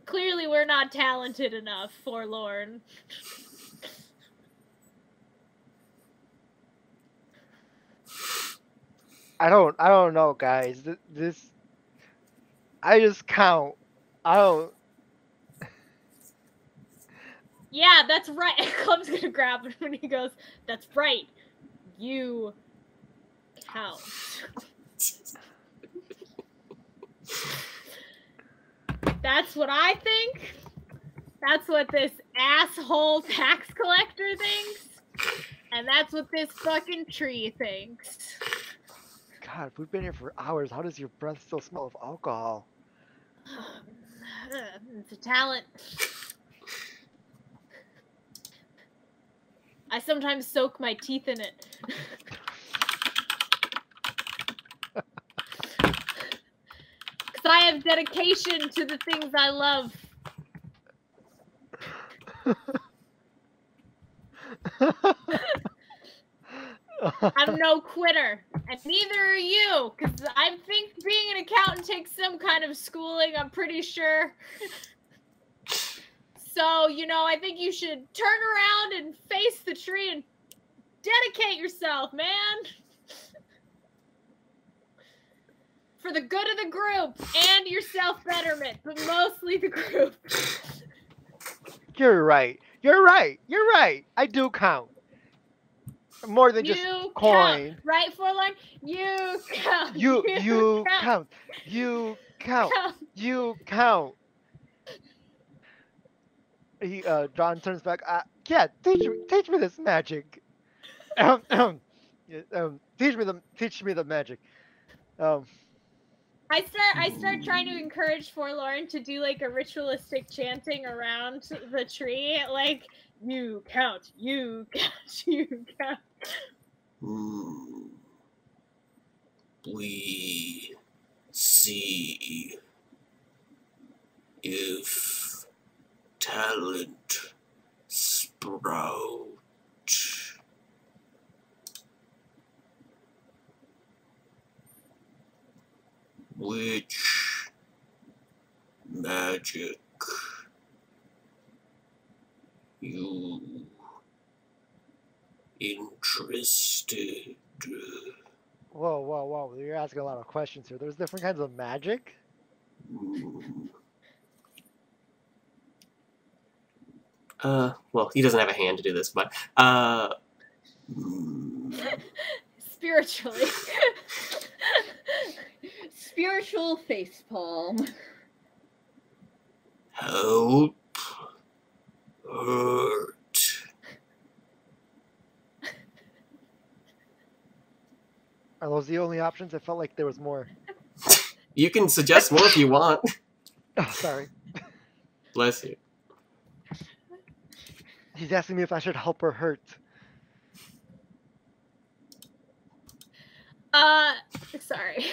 D: Clearly, we're not talented enough, forlorn.
C: I don't. I don't know, guys. Th- This. I just count. I don't.
D: Yeah, that's right. Club's gonna grab him when he goes, That's right. You count. That's what I think. That's what this asshole tax collector thinks. And that's what this fucking tree thinks.
C: God, we've been here for hours. How does your breath still smell of alcohol?
D: It's a talent. I sometimes soak my teeth in it. Because I have dedication to the things I love. I'm no quitter, and neither are you. Because I think being an accountant takes some kind of schooling. I'm pretty sure. so you know, I think you should turn around and face the tree and dedicate yourself, man. For the good of the group and your self betterment, but mostly the group.
C: You're right. You're right. You're right. I do count. More than
D: you
C: just
D: count,
C: coin.
D: right, Forlorn? You count.
C: you. You count. You count.
D: count.
C: You count. He, uh, John turns back. Uh, yeah, teach me, teach me this magic. Um, um, um, teach me the, teach me the magic. Um,
D: I start I start trying to encourage Forlorn to do like a ritualistic chanting around the tree, like you count, you count, you count.
A: We see if talent sprout. Which magic you interested?
C: whoa, whoa, whoa! You're asking a lot of questions here. There's different kinds of magic.
A: Hmm. Uh, well, he doesn't have a hand to do this, but uh,
D: Spiritually.
E: Spiritual facepalm.
A: help, hurt.
C: Are those the only options? I felt like there was more.
A: You can suggest more if you want.
C: Oh, sorry.
A: Bless you.
C: He's asking me if I should help or hurt.
D: uh sorry.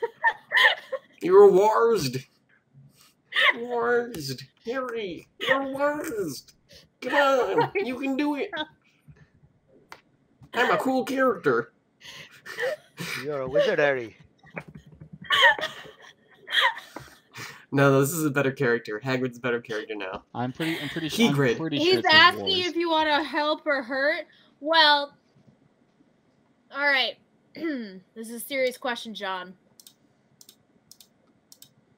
A: You're worst. Worst. Harry, you're worst. Come on, you can do it. I'm a cool character.
C: You're a wizard, Harry.
A: No, this is a better character. Hagrid's a better character now.
B: I'm pretty. I'm pretty. sure. I'm pretty sure
D: He's
B: it's
D: asking if you want to help or hurt. Well, all right. this is a serious question, John.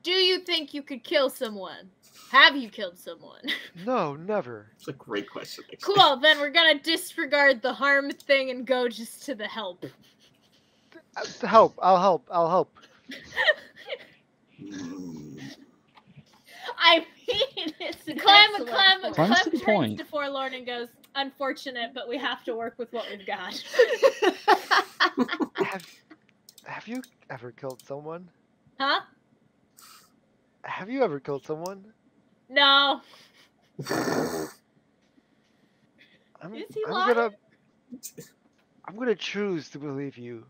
D: Do you think you could kill someone? Have you killed someone?
C: No, never.
A: It's a great question. actually.
D: cool, then we're gonna disregard the harm thing and go just to the help.
C: Uh, help. I'll help. I'll help.
D: I mean,
E: It's an
D: Clem, Clem. Clem
B: Clem's to the
D: turns
B: point.
D: to Forlorn and goes, "Unfortunate, but we have to work with what we've got."
C: Have Have you ever killed someone?
D: huh?
C: Have you ever killed someone?
D: No.
C: I'm,
D: Is he
C: I'm
D: lying?
C: gonna. I'm gonna choose to believe you.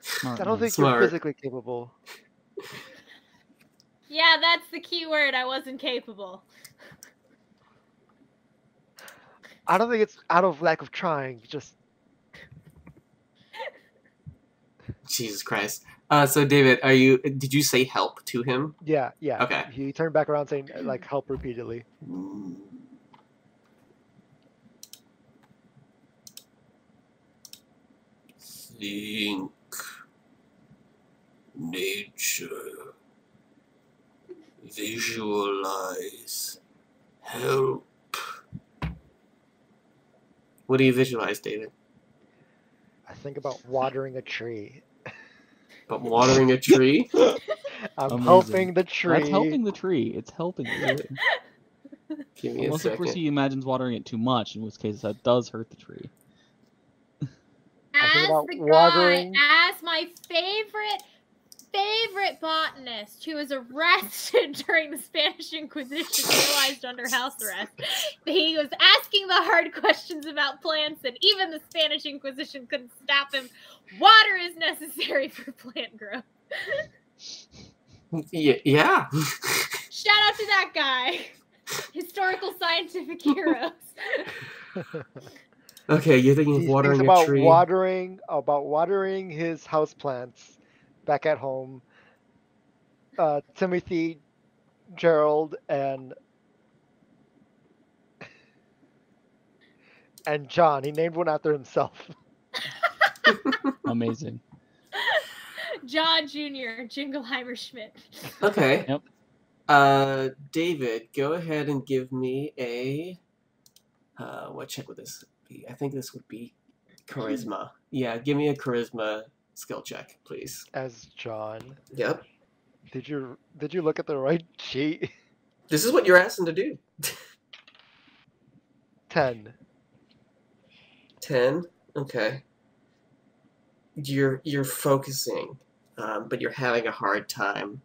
B: Smart
C: I don't
B: man.
C: think
A: Smart.
C: you're physically capable.
D: Yeah, that's the key word. I wasn't capable.
C: I don't think it's out of lack of trying. Just
A: Jesus Christ. Uh, so David, are you? Did you say help to him?
C: yeah, yeah.
A: Okay.
C: He turned back around saying uh, like help repeatedly.
A: Think nature. Visualize. Help. What do you visualize, David?
C: I think about watering a tree.
A: But watering a tree?
C: I'm
B: Amazing.
C: helping the tree.
B: That's helping the tree. It's helping the tree.
A: Give me a
B: Unless, of course, he imagines watering it too much, in which case that does hurt the tree.
D: As
C: about
D: the
C: watering-
D: guy, as my favorite, favorite botanist who was arrested during the Spanish Inquisition, realized under house arrest, he was asking the hard questions about plants, and even the Spanish Inquisition couldn't stop him. Water is necessary for plant growth.
A: Yeah. yeah.
D: Shout out to that guy. Historical scientific heroes.
A: okay, you're thinking of watering
C: thinks
A: a
C: about
A: tree.
C: watering about watering his houseplants back at home. Uh, Timothy, Gerald, and and John. He named one after himself.
B: Amazing.
D: John Jr., Jingleheimer Schmidt.
A: Okay.
B: Yep.
A: Uh, David, go ahead and give me a. Uh, what check would this be? I think this would be charisma. Yeah, give me a charisma skill check, please.
C: As John.
A: Yep.
C: Did you did you look at the right sheet?
A: This is what you're asking to do.
C: Ten.
A: Ten. Okay. You're you're focusing, um, but you're having a hard time.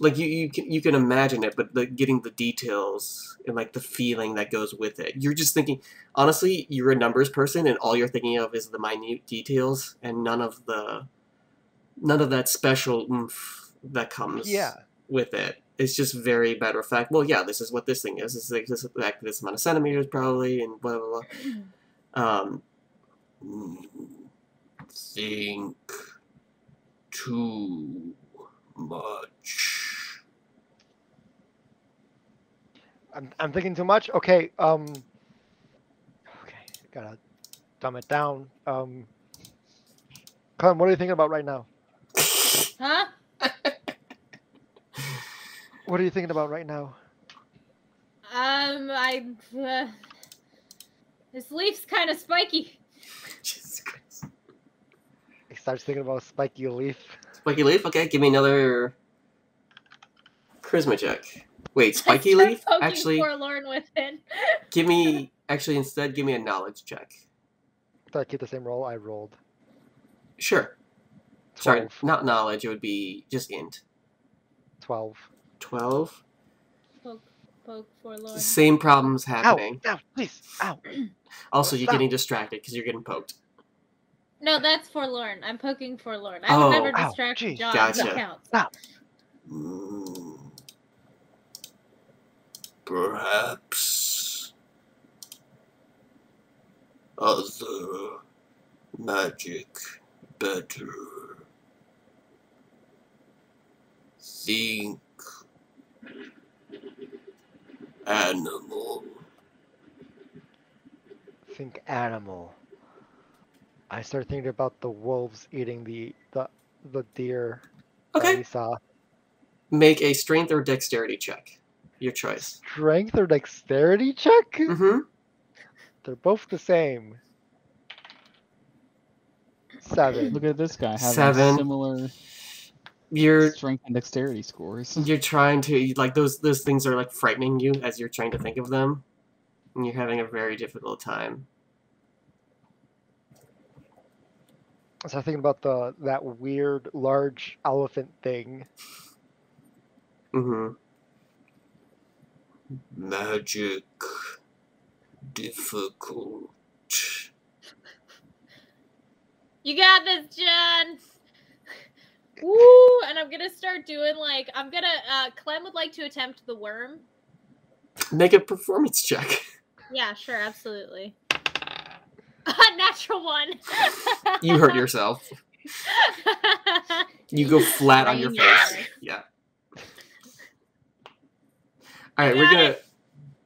A: Like you you can you can imagine it, but the, getting the details and like the feeling that goes with it. You're just thinking. Honestly, you're a numbers person, and all you're thinking of is the minute details, and none of the none of that special oomph that comes
C: Yeah.
A: with it. It's just very matter of fact. Well, yeah, this is what this thing is. This is like this, like this amount of centimeters, probably, and blah blah blah. Um, think too much.
C: I'm I'm thinking too much. Okay. Um. Okay. Gotta dumb it down. Um. Clem, what are you thinking about right now?
D: Huh?
C: What are you thinking about right now?
D: Um, I. Uh, this leaf's kind of spiky.
A: Jesus Christ.
C: He starts thinking about a spiky leaf.
A: Spiky leaf. Okay, give me another charisma check. Wait, spiky
D: start
A: leaf.
D: poking
A: Actually,
D: forlorn with it.
A: give me. Actually, instead, give me a knowledge check.
C: Did I keep the same roll I rolled?
A: Sure. Sorry, not knowledge. It would be just int.
C: 12.
A: Twelve.
D: Poke, poke forlorn.
A: Same problems happening.
C: Ow! Please! Ow!
A: Also, you're
C: Stop.
A: getting distracted because you're getting poked.
D: No, that's forlorn. I'm poking forlorn. I
A: Oh.
D: would never
C: Ow,
D: distract
C: gee.
D: John.
A: Gotcha.
D: That counts.
A: Mm. Perhaps other magic better. Think animal.
C: Think animal. I start thinking about the wolves eating the the the deer that we saw.
A: Make a strength or dexterity check. Your choice.
C: Strength or dexterity check?
A: Mm-hmm.
C: They're both the same. Seven.
B: Look at this guy having
A: Seven.
B: similar
A: You're
B: strength and dexterity scores.
A: you're trying to like those those things are like frightening you as you're trying to think of them, and you're having a very difficult time.
C: So I started thinking about the that weird large elephant thing.
A: Mm-hmm. Magic. Difficult.
D: You got this, Jen. Woo! And I'm gonna start doing like I'm gonna. uh Clem would like to attempt the worm.
A: Make a performance check.
D: Yeah, sure, absolutely. A natural one.
A: You hurt yourself. You go flat on your face. Yeah. All right, we're gonna
D: it.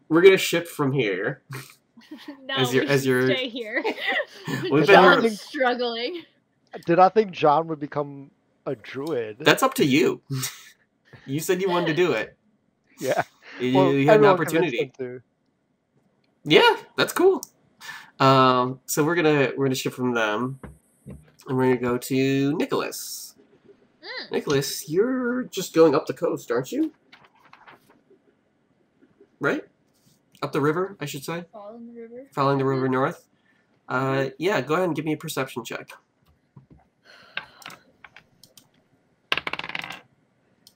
A: we're gonna shift from here.
D: no,
A: As your-
D: we
A: as
D: should
A: your-
D: stay here.
A: We've
C: been
E: John's struggling.
C: Did I think John would become a druid?
A: That's up to you. You said you wanted to do it.
C: yeah.
A: You,
C: Well,
A: you had an opportunity. Yeah, that's cool. Um, so we're gonna we're gonna shift from them, and we're gonna go to Nicholas.
D: Mm.
A: Nicholas, you're just going up the coast, aren't you? Right? Up the river, I should say.
E: Fall in the river.
A: Following the river north. Uh, yeah, go ahead and give me a perception check.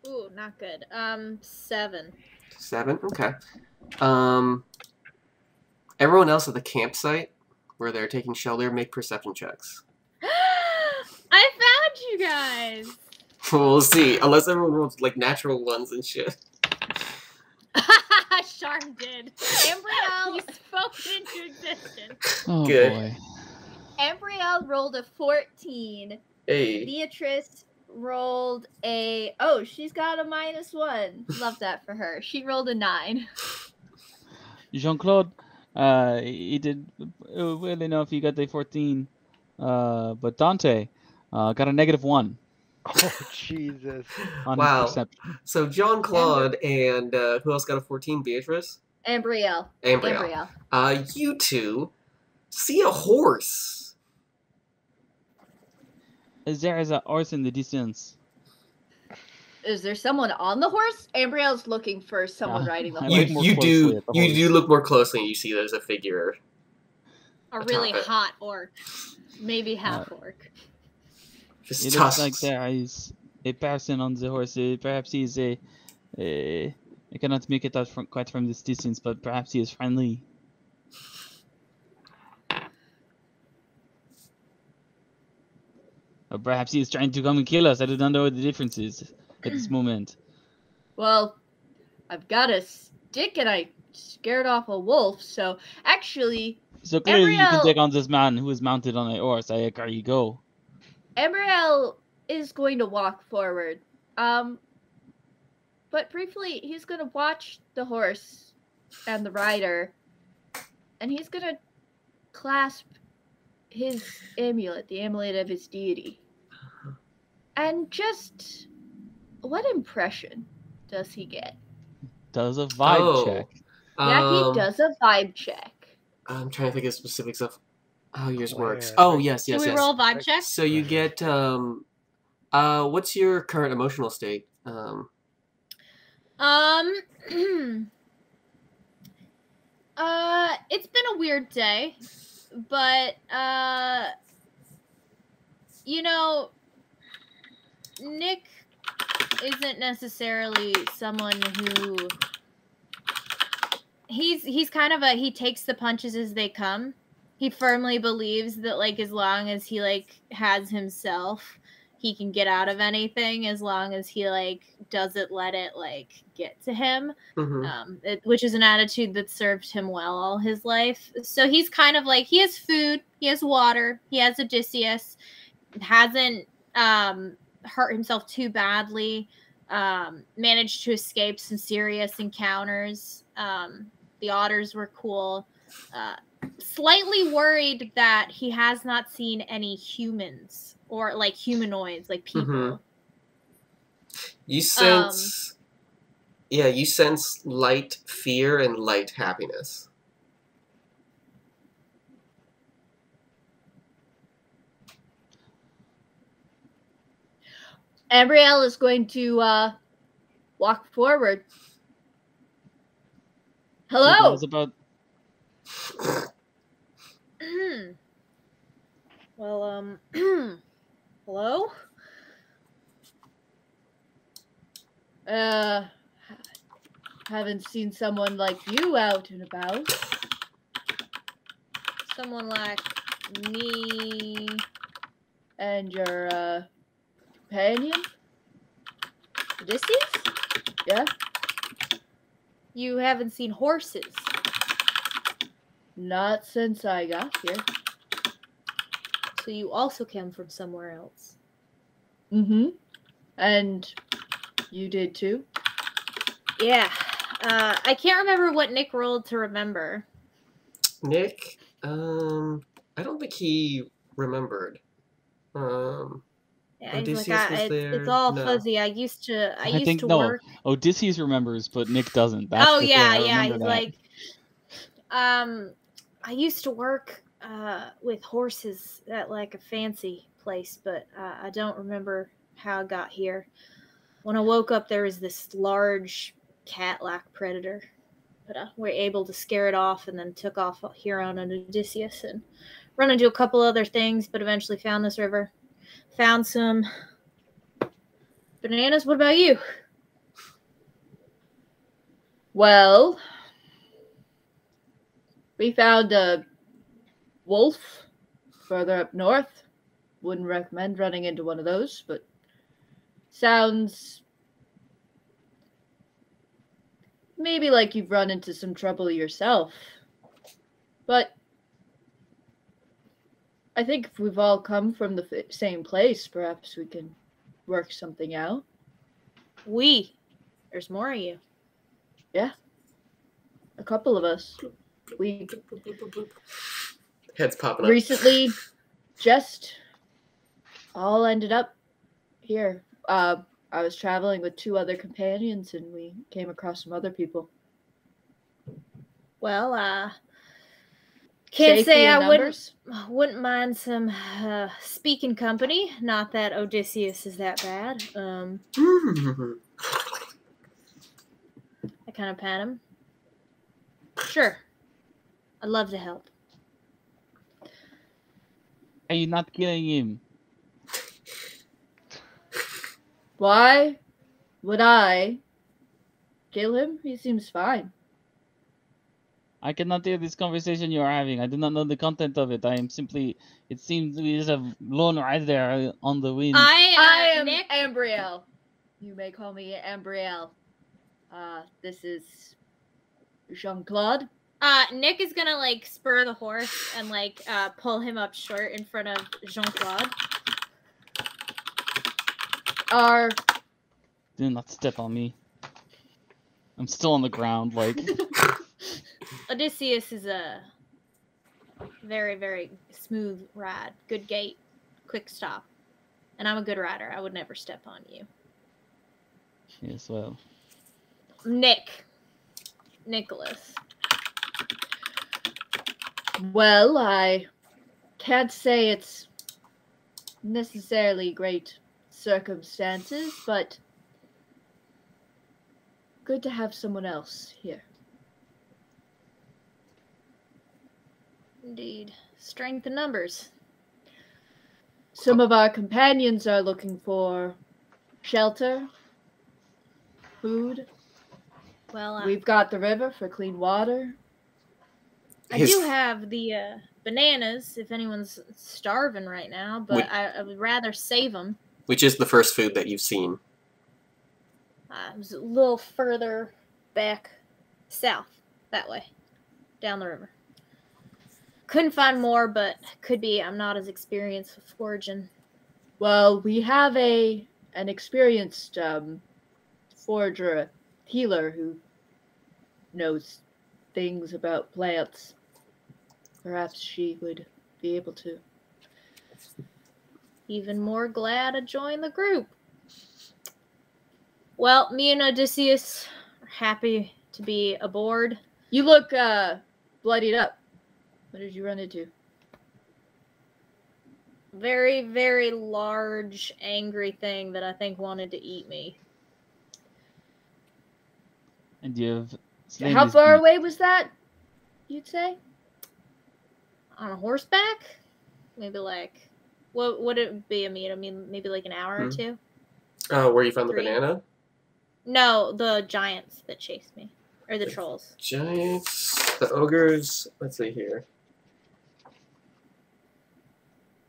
D: Ooh, not good. Um, seven.
A: Seven. Okay. Um, everyone else at the campsite where they're taking shelter, make perception checks.
D: I found you guys.
A: we'll see. Unless everyone rolls like natural ones and shit.
D: Charm did. Ambrielle, you spoke it into existence.
B: Oh
A: Good.
B: boy.
E: Ambrielle rolled a 14.
A: Hey.
E: Beatrice rolled a. Oh, she's got a minus one. Love that for her. She rolled a nine.
B: Jean Claude, uh, he did uh, well enough. He got the 14. Uh, but Dante uh, got a negative one
C: Oh Jesus!
B: on
A: Wow.
B: perception.
A: So John Claude and uh, who else got a 14? Beatrice?
E: Ambrielle.
A: Ambrielle.
E: Ambrielle.
A: Uh, you two see a horse.
B: Is there is a horse in the distance.
E: Is there someone on the horse? Ambrielle's looking for someone
B: Uh,
E: riding the horse.
A: You, you do
B: at
A: you do look more closely and you see there's a figure.
D: A
A: Atop
D: really
A: it.
D: hot orc. Maybe half orc.
A: Just
B: It
A: tusks.
B: looks like there is a person on the horse. Uh, perhaps he is a. Uh, I cannot make it out from, quite from this distance, but perhaps he is friendly. Or perhaps he is trying to come and kill us. I do not know what the difference is at this moment.
E: Well, I've got a stick and I scared off a wolf, so actually,
B: So clearly you can take on this man who is mounted on a horse. I agree. Go.
E: Ambrielle is going to walk forward. Um, but briefly, he's going to watch the horse and the rider, and he's going to clasp his amulet, the amulet of his deity. And just what impression does he get?
B: Does a vibe
A: Oh.
B: check.
E: yeah,
A: Um,
E: he does a vibe check.
A: I'm trying to think of specifics of how yours works. Oh yes,
D: Do
A: yes,
D: we
A: yes.
D: roll a vibe check?
A: So you get um, uh, what's your current emotional state? Um,
D: Um. uh, it's been a weird day, but uh, you know, Nick isn't necessarily someone who he's he's kind of a he takes the punches as they come. He firmly believes that like as long as he like has himself, he can get out of anything as long as he like doesn't let it like get to him
A: mhm.
D: um, it, which is an attitude that served him well all his life. So he's kind of like he has food, he has water, he has Odysseus, hasn't um, hurt himself too badly, um, managed to escape some serious encounters. Um, the otters were cool. Uh, slightly worried that he has not seen any humans or like humanoids, like people.
A: Mhm. You sense, yeah, you sense light fear and light happiness.
E: Ambrielle is going to uh, walk forward.
B: He
E: Hello.
B: knows about
D: well, um, hello?
E: Uh, haven't seen someone like you out and about.
D: Someone like me.
E: And your uh, companion?
D: Odysseus?
E: Yeah?
D: You haven't seen horses.
E: Not since I got here.
D: So you also came from somewhere else.
E: Mm-hmm. And you did too?
D: Yeah. Uh, I can't remember what Nick rolled to remember.
A: Nick, um, I don't think he remembered. Um,
D: Yeah, he's like,
A: Odysseus
D: I,
A: was
D: it's,
A: there?
D: it's all
A: No.
D: fuzzy. I used to, I
B: I
D: used
B: think-
D: to
B: no,
D: work.
B: Odysseus remembers, but Nick doesn't. That's
D: oh yeah, yeah. He's
B: that.
D: like, um, I used to work uh with horses at like a fancy place, but uh, I don't remember how I got here. When I woke up, there was this large cat-like predator, but uh, we are able to scare it off, and then took off here on an Odysseus and run into a couple other things, but eventually found this river, found some bananas. What about you?
E: Well, we found a wolf further up north. Wouldn't recommend running into one of those, but sounds maybe like you've run into some trouble yourself. But I think if we've all come from the f- same place, perhaps we can work something out.
D: We. There's more of you. Yeah.
E: A couple of us. We
A: heads popping up.
E: recently just all ended up here. Uh, I was traveling with two other companions and we came across some other people.
D: Well, uh, can't
E: Safety
D: say
E: in
D: I wouldn't wouldn't mind some uh, speaking company. Not that Odysseus is that bad. Um, I kind of pat him. Sure, I'd love to help.
B: Are you not killing him?
E: Why would I kill him? He seems fine.
B: I cannot hear this conversation you are having. I do not know the content of it. I am simply. It seems we just have blown lone there on the wind.
D: I, uh,
E: I am
D: Nick.
E: Ambrielle. You may call me Ambrielle. Uh, this is Jean Claude.
D: Uh, Nick is gonna like spur the horse and like uh, pull him up short in front of Jean Claude.
E: Our
B: Do not step on me. I'm still on the ground, like.
D: Odysseus is a very, very smooth ride. Good gait, quick stop. And I'm a good rider. I would never step on you.
B: yes, well.
D: Nick. Nicholas.
E: Well, I can't say it's necessarily great circumstances, but good to have someone else here.
D: Indeed. Strength in numbers.
E: Some of our companions are looking for shelter, food.
D: Well, uh,
E: We've got the river for clean water.
D: I
A: His-
D: do have the uh, bananas if anyone's starving right now, but
A: Would-
D: I, I would rather save them.
A: Which is the first food that you've seen.
D: Uh, it was a little further back south, that way, down the river. Couldn't find more, but could be I'm not as experienced with foraging.
E: Well, we have a an experienced um, forager, a healer who knows things about plants. Perhaps she would be able to.
D: Even more glad to join the group. Well, me and Odysseus are happy to be aboard.
E: You look uh, bloodied up. What did you run into?
D: Very, very large, angry thing that I think wanted to eat me.
B: And you have.
E: How far
B: beast.
E: away was that? You'd say?
D: On horseback? Maybe like, what would it be? I mean, I mean, maybe like an hour or
A: Hmm.
D: two.
A: Oh, where you found the banana?
D: No, the giants that chased me, or the trolls.
A: Giants, the ogres. Let's see here.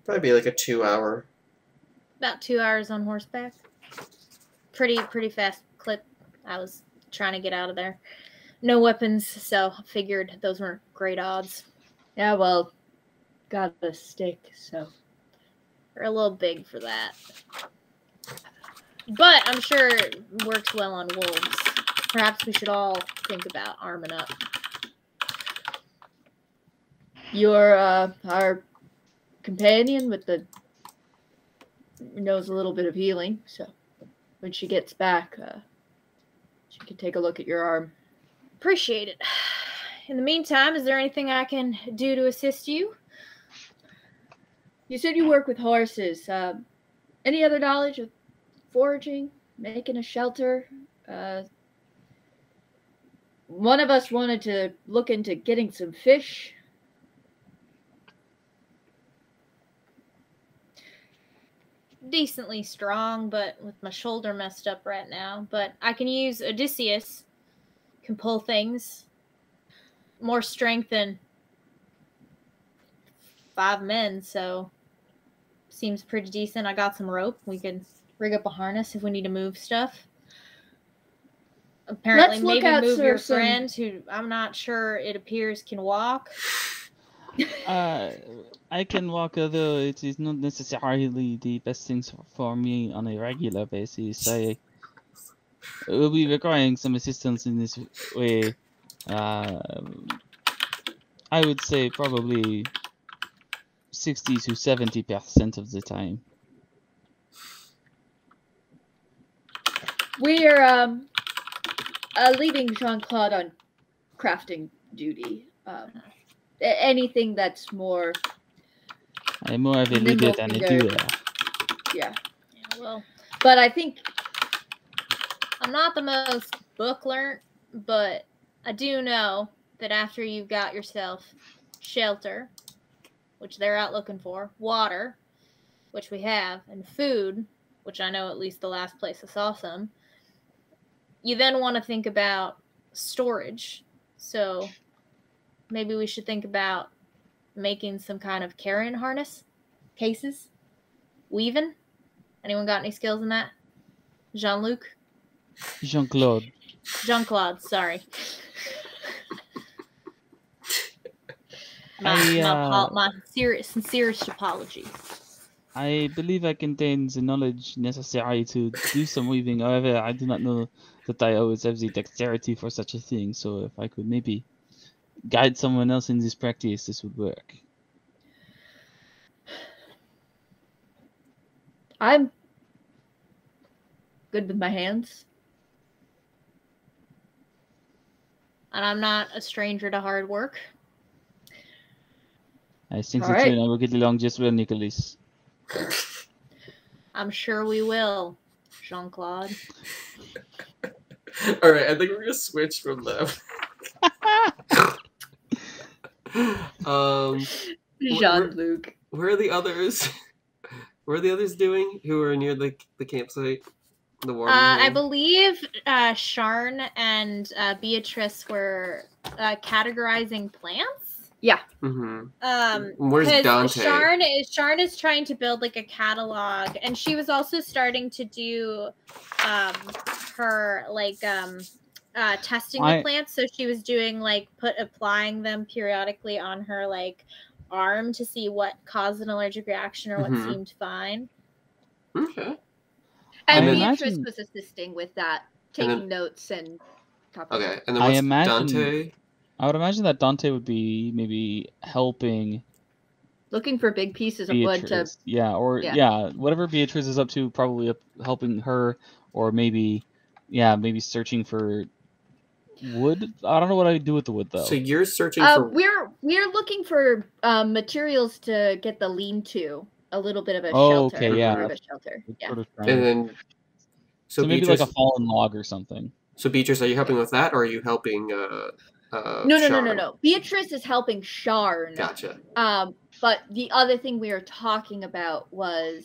A: Probably be like a two-hour.
D: About two hours on horseback. Pretty pretty fast clip. I was trying to get out of there. No weapons, so figured those weren't great odds.
E: Yeah, well, got a stick, so.
D: We're a little big for that. But I'm sure it works well on wolves. Perhaps we should all think about arming up.
E: You're uh, our companion with the knows a little bit of healing, so when she gets back, uh, she can take a look at your arm.
D: Appreciate it. In the meantime, is there anything I can do to assist you?
E: You said you work with horses. Um, any other knowledge of foraging, making a shelter? Uh, one of us wanted to look into getting some fish.
D: Decently strong, but with my shoulder messed up right now. But I can use Odysseus. Can pull things. More strength than five men, so seems pretty decent. I got some rope. We could rig up a harness if we need to move stuff. Apparently,
E: Let's look
D: maybe
E: out
D: move your
E: some-
D: friend who I'm not sure it appears can walk.
B: Uh, I can walk, although it is not necessarily the best things for me on a regular basis. I will be requiring some assistance in this way. Uh, I would say probably 60 to 70 percent of the time.
E: We're um, uh, leaving Jean Claude on crafting duty. Um, anything that's more,
B: I'm more of a
E: Nimble
B: leader than a
E: finger.
B: doer.
E: yeah.
D: Yeah, well,
E: But I think
D: I'm not the most book learned, but I do know that after you've got yourself shelter, which they're out looking for, water, which we have, and food, which I know at least the last place I saw some, you then want to think about storage. So maybe we should think about making some kind of carrying harness, cases, weaving. Anyone got any skills in that? Jean Luc?
B: Jean Claude.
D: Jean Claude, sorry. My,
B: I,
D: my,
B: uh,
D: apo- my serious, sincerest apologies.
B: I believe I contain the knowledge necessary to do some weaving. However, I do not know that I always have the dexterity for such a thing. So if I could maybe guide someone else in this practice, this would work.
E: I'm good with my hands.
D: And I'm not a stranger to hard work.
B: I think
E: All
B: the
E: right.
B: two and I will get along just well, Nicholas.
D: I'm sure we will, Jean Claude.
A: All right, I think we're gonna switch from them. um,
E: Jean Luc.
A: where are the others? Where are the others doing? Who are near the the campsite? The war.
D: Uh, I believe uh, Sharn and uh, Beatrice were uh, categorizing plants.
A: Hmm
D: Um,
A: Where's
D: 'cause
A: Dante?
D: Sharn is Sharn is trying to build like a catalog, and she was also starting to do um, her like um, uh, testing
B: I-
D: the plants. So she was doing like put applying them periodically on her like arm to see what caused an allergic reaction or what
A: Mhm.
D: seemed fine.
A: Okay.
E: And
B: I
E: Beatrice
B: imagine-
E: was assisting with that,
A: And
E: taking
A: then-
E: notes and copying.
A: Okay. And then
B: I
A: what's
B: imagine-
A: Dante?
B: I would imagine that Dante would be maybe helping
E: Looking for big pieces of wood to.
B: Yeah, or
E: Yeah.
B: yeah. whatever Beatrice is up to, probably up, helping her, or maybe, yeah, maybe searching for wood. I don't know what I do with the wood though.
A: So you're searching
E: Uh,
A: for.
E: we're we're looking for um, materials to get the lean-to, a little bit of a
B: Oh,
E: shelter.
B: okay, yeah.
E: bit of a shelter. Yeah.
B: sort of
A: And then. So,
B: so maybe
A: Beatrice,
B: like a fallen log or something.
A: So Beatrice, are you helping with that, or are you helping? Uh, uh,
E: No, no, no, no, no. Beatrice is helping Sharn.
A: Gotcha.
E: Um, but the other thing we were talking about was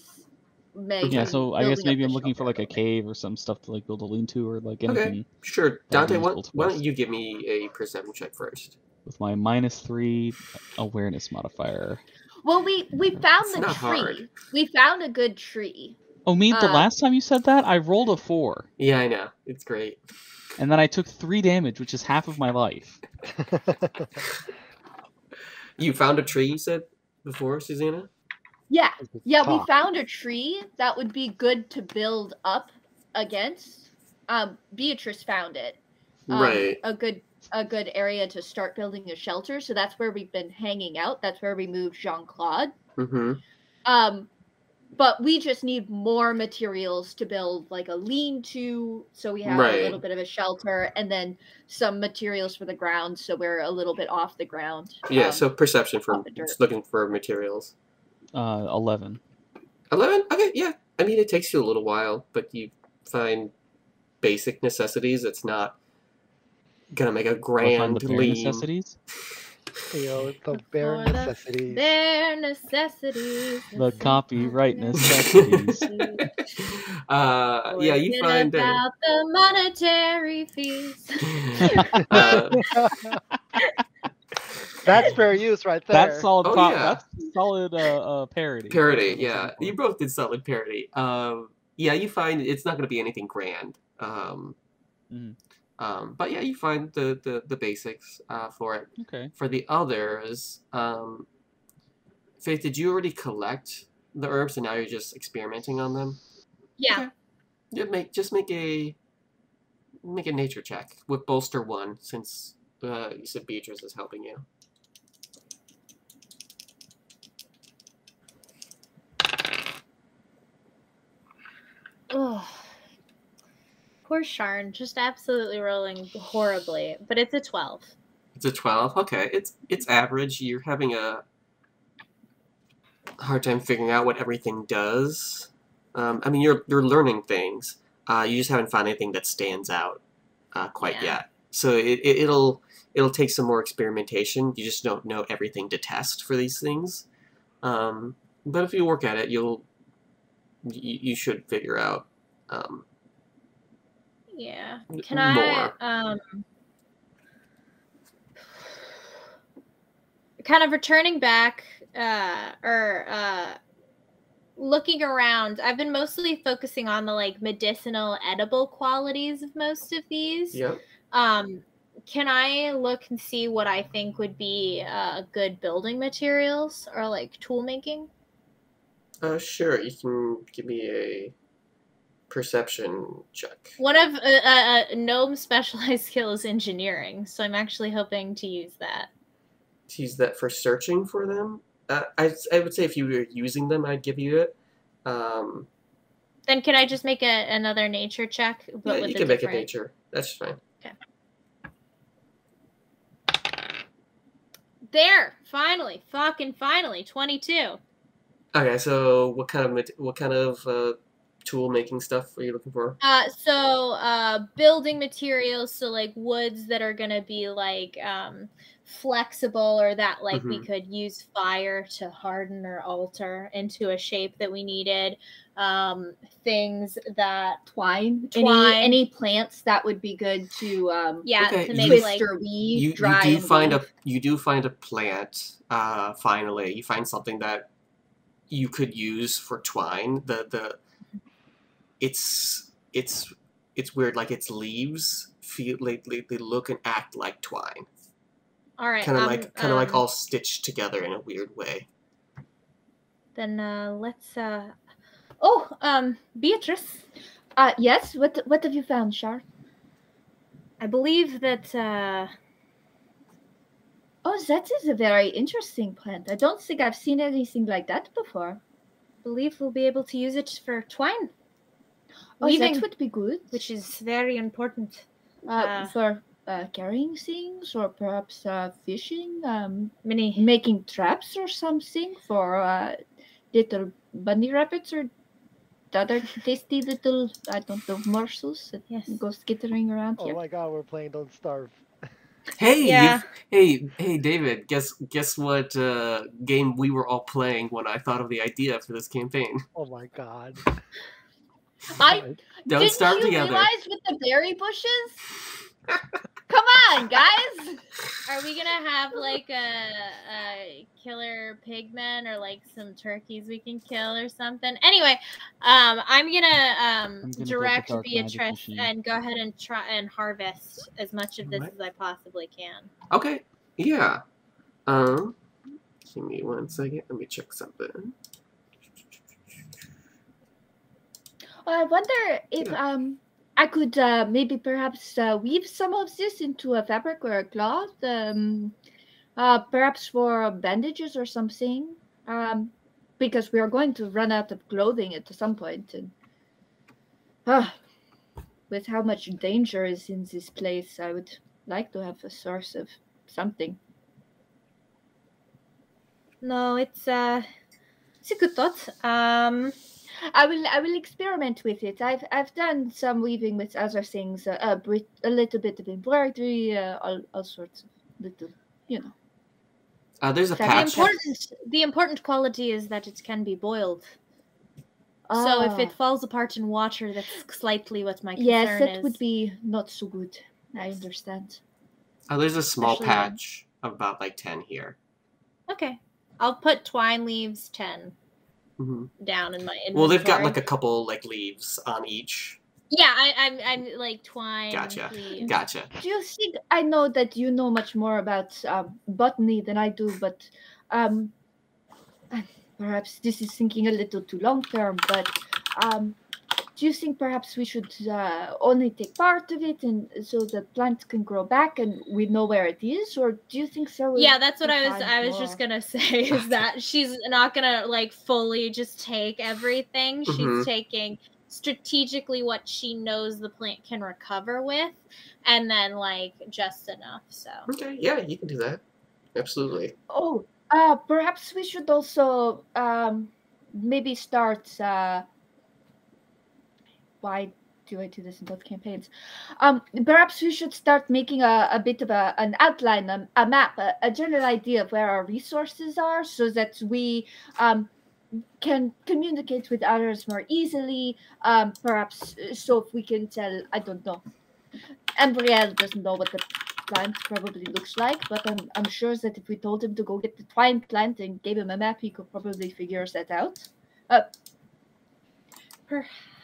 E: make.
B: Yeah, so I guess maybe I'm looking for like a cave or some stuff to like build a lean-to or like anything. Okay. Sure,
A: Dante. Why, why don't you give me a perception check first?
B: with my minus three awareness modifier.
E: Well, we we found
A: It's
E: the
A: not
E: tree.
A: hard.
E: We found a good tree.
B: Oh, me, the
E: Uh,
B: last time you said that, I rolled a four,
A: Yeah, I know. It's great.
B: And then I took three damage, which is half of my life.
A: You found a tree, you said before, Susanna?
E: Yeah, yeah. We found a tree that would be good to build up against. Um, Beatrice found it. Um,
A: right.
E: A good a good area to start building a shelter. So that's where we've been hanging out. That's where we moved Jean Claude.
A: Mm-hmm.
E: Um, but we just need more materials to build like a lean-to, so we have
A: Right.
E: a little bit of a shelter, and then some materials for the ground, so we're a little bit off the ground.
A: Yeah,
E: Um,
A: so perception for
E: off the dirt.
A: just looking for materials.
B: Uh, eleven.
A: 11? Okay, yeah. I mean, it takes you a little while, but you find basic necessities. It's not gonna make a
B: Do I find
A: grand lean.
B: necessities.
C: You know, the bare
D: For the
C: necessities.
D: Their necessities.
B: The copyright necessities.
A: uh, yeah, you
D: Forget
A: find. Uh,
D: the monetary fees.
A: uh,
C: That's fair use right there.
B: That's solid.
A: Oh,
B: pro-
A: yeah.
B: That's solid. Uh, uh, parody.
A: parody, yeah. You both did solid parody. Um, yeah, you find it's not going to be anything grand. Um,
B: Mhm.
A: Um, but yeah, you find the the, the basics uh, for it.
B: Okay.
A: For the others, um, Faith, did you already collect the herbs and now you're just experimenting on them?
D: yeah.
A: Yeah, make just make a make a nature check with bolster one since uh, you said Beatrice is helping you.
D: Poor Sharn, just absolutely rolling horribly. But it's a 12.
A: It's a twelve. Okay, it's it's average. You're having a hard time figuring out what everything does. Um, I mean, you're you're learning things. Uh, you just haven't found anything that stands out uh, quite
D: Yeah.
A: yet. So it, it it'll it'll take some more experimentation. You just don't know everything to test for these things. Um, but if you work at it, you'll you, you should figure out. Um,
D: Yeah. Can I um kind of returning back uh or uh looking around, I've been mostly focusing on the like medicinal edible qualities of most of these.
A: yep.
D: Um can I look and see what I think would be uh, good building materials or like tool making?
A: Uh, sure. You can give me a perception check.
D: One of uh, uh, uh, gnome specialized skill is engineering, so I'm actually hoping to use that.
A: to use that for searching for them. Uh, I, I would say if you were using them, I'd give you it. Um,
D: Then can I just make a, another nature check? But
A: yeah, you can make
D: a
A: nature. That's fine. Okay.
D: There, finally, fucking finally, twenty-two.
A: Okay, so what kind of what kind of uh, tool making stuff are you looking for?
D: Uh, so uh, building materials, so like woods that are gonna be like um, flexible, or that like we
A: Mhm.
D: could use fire to harden or alter into a shape that we needed. Um, things that
E: twine.
D: Twine.
E: Any any plants that would be good to um
D: yeah
A: Okay,
D: to
A: you-
D: make
E: twist
D: like
E: or weave,
A: You,
E: dry
A: you do
E: and
A: find
E: weave.
A: a you do find a plant. Uh, finally, you find something that you could use for twine. The the it's it's it's weird. Like its leaves feel like they, they look and act like twine.
D: all right,
A: kind of
D: um,
A: like kind of like
D: um,
A: all stitched together in a weird way.
D: Then uh, let's. Uh... Oh, um, Beatrice,
E: Uh yes, what what have you found, Shar?
D: I believe that. Uh...
E: Oh, that is a very interesting plant. I don't think I've seen anything like that before.
D: I believe we'll be able to use it for twine weaving,
E: that would be good.
D: which is very important.
E: uh,
D: uh,
E: for uh, carrying things or perhaps uh, fishing, um,
D: Many.
E: making traps or something for uh, little bunny rabbits or other tasty little I don't know morsels that
D: Yes.
E: go skittering around
C: Oh
E: here.
C: my god, we're playing Don't Starve.
A: Hey,
D: Yeah.
A: hey, hey, David. Guess guess what uh, game we were all playing when I thought of the idea for this campaign?
C: Oh my god.
E: I
A: Don't
E: didn't
A: starve
E: you
A: together.
E: realize with the berry bushes? Come on, guys.
D: Are we gonna have like a, a killer pigmen or like some turkeys we can kill or something? Anyway, um, I'm gonna um
B: I'm gonna build the
D: direct
B: dark
D: Beatrice and go ahead and try and harvest as much of this
A: Alright.
D: as I possibly can.
A: Okay, yeah. Um, give me one second. Let me check something.
E: I wonder if
A: Yeah.
E: um I could uh, maybe perhaps uh, weave some of this into a fabric or a cloth, um, uh, perhaps for bandages or something, um, because we are going to run out of clothing at some point, and uh, with how much danger is in this place, I would like to have a source of something.
D: No, it's uh, it's a good thought. Um,
E: I will I will experiment with it. I've I've done some weaving with other things, uh, a, bit, a little bit of embroidery, uh, all, all sorts of little, you know.
A: Uh, there's a
E: That
D: the important the important quality is that it can be boiled. So if it
E: Ah,
D: falls apart in water, that's slightly what my concern
E: yes, that
D: is.
E: would be not so good. I understand.
A: Uh, there's a small
D: Especially when-
A: patch of about like ten here.
D: Okay, I'll put twine leaves ten
A: hmm
D: down in my inventory.
A: Well, they've got like a couple like leaves on each.
D: yeah. I, I'm I'm like twine.
A: Gotcha.
D: leaves.
A: Gotcha.
E: Do you think I know that you know much more about um, botany than I do, but um, perhaps this is thinking a little too long term. But um, do you think perhaps we should uh, only take part of it, and so the plant can grow back, and we know where it is, or do you think so?
D: Yeah, that's what I was.
E: find
D: I was just gonna say is that she's not gonna like fully just take everything. She's
A: Mhm.
D: taking strategically what she knows the plant can recover with, and then like just enough. So
A: Okay. Yeah, you can do that. Absolutely.
E: Oh, uh, perhaps we should also um, maybe start. Uh, why do I do this in both campaigns? Um, perhaps we should start making a, a bit of a, an outline, a, a map, a, a general idea of where our resources are, so that we um, can communicate with others more easily. Um, perhaps so if we can tell, I don't know. Embriel doesn't know what the plant probably looks like, but I'm, I'm sure that if we told him to go get the twine plant and gave him a map, he could probably figure that out. Uh,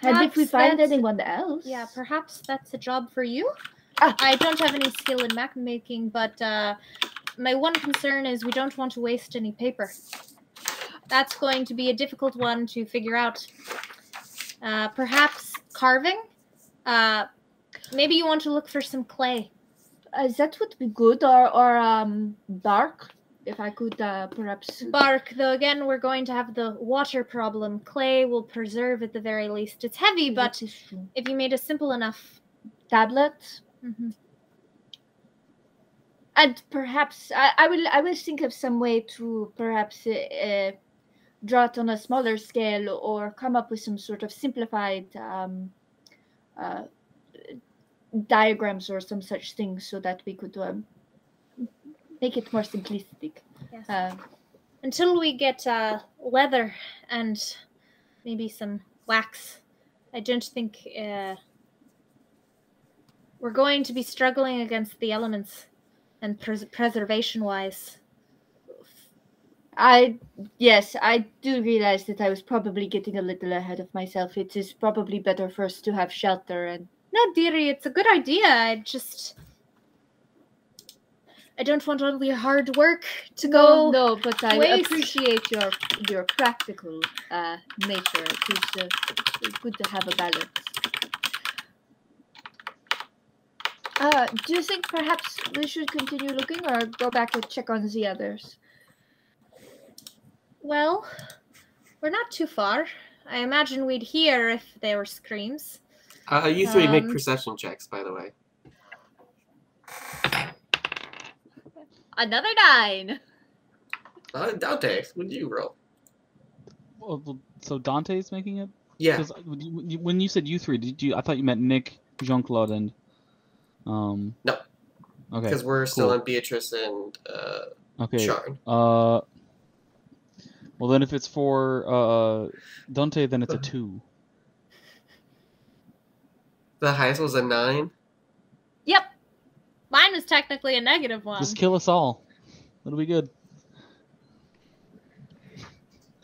E: and if we find anyone else,
D: yeah, perhaps that's a job for you.
E: Ah.
D: I don't have any skill in map making, but uh, my one concern is we don't want to waste any paper. That's going to be a difficult one to figure out. Uh, perhaps carving. Uh, maybe you want to look for some clay.
E: uh, that would be good, or or um bark, if I could uh, perhaps.
D: Bark, though, again, we're going to have the water problem. Clay will preserve at the very least. It's heavy, but
E: That is true.
D: if you made a simple enough.
E: tablet,
D: Mhm.
E: and perhaps I, I will I will think of some way to perhaps uh, uh, draw it on a smaller scale or come up with some sort of simplified um, uh, diagrams or some such thing so that we could um, make it more simplistic.
D: Yes.
E: Uh,
D: until we get uh, leather and maybe some wax, I don't think uh, we're going to be struggling against the elements and pres- preservation wise.
E: I yes, I do realize that I was probably getting a little ahead of myself. It is probably better for us to have shelter and
D: No, dearie, it's a good idea. I just. I don't want all the hard work to
E: no,
D: go.
E: no, but I
D: waste.
E: appreciate your your practical uh, nature. It is uh, good to have a balance. Uh, do you think perhaps we should continue looking or go back and check on the others?
D: Well, we're not too far. I imagine we'd hear if there were screams.
A: Uh, you three make
D: Um,
A: perception checks, by the way.
E: Another nine.
A: Uh, Dante, would you roll?
B: Well, well, so Dante's making it?
A: Yeah.
B: 'Cause when you- when you said you three, did you? I thought you meant Nick, Jean Claude, and um.
A: No.
B: Okay.
A: because we're still
B: cool.
A: on Beatrice and uh,
B: Okay.
A: Sharn.
B: Uh. Well, then if it's for uh Dante, then it's a two.
A: The highest was a nine.
D: Yep. Mine was technically a negative one.
B: Just kill us all. It'll be good.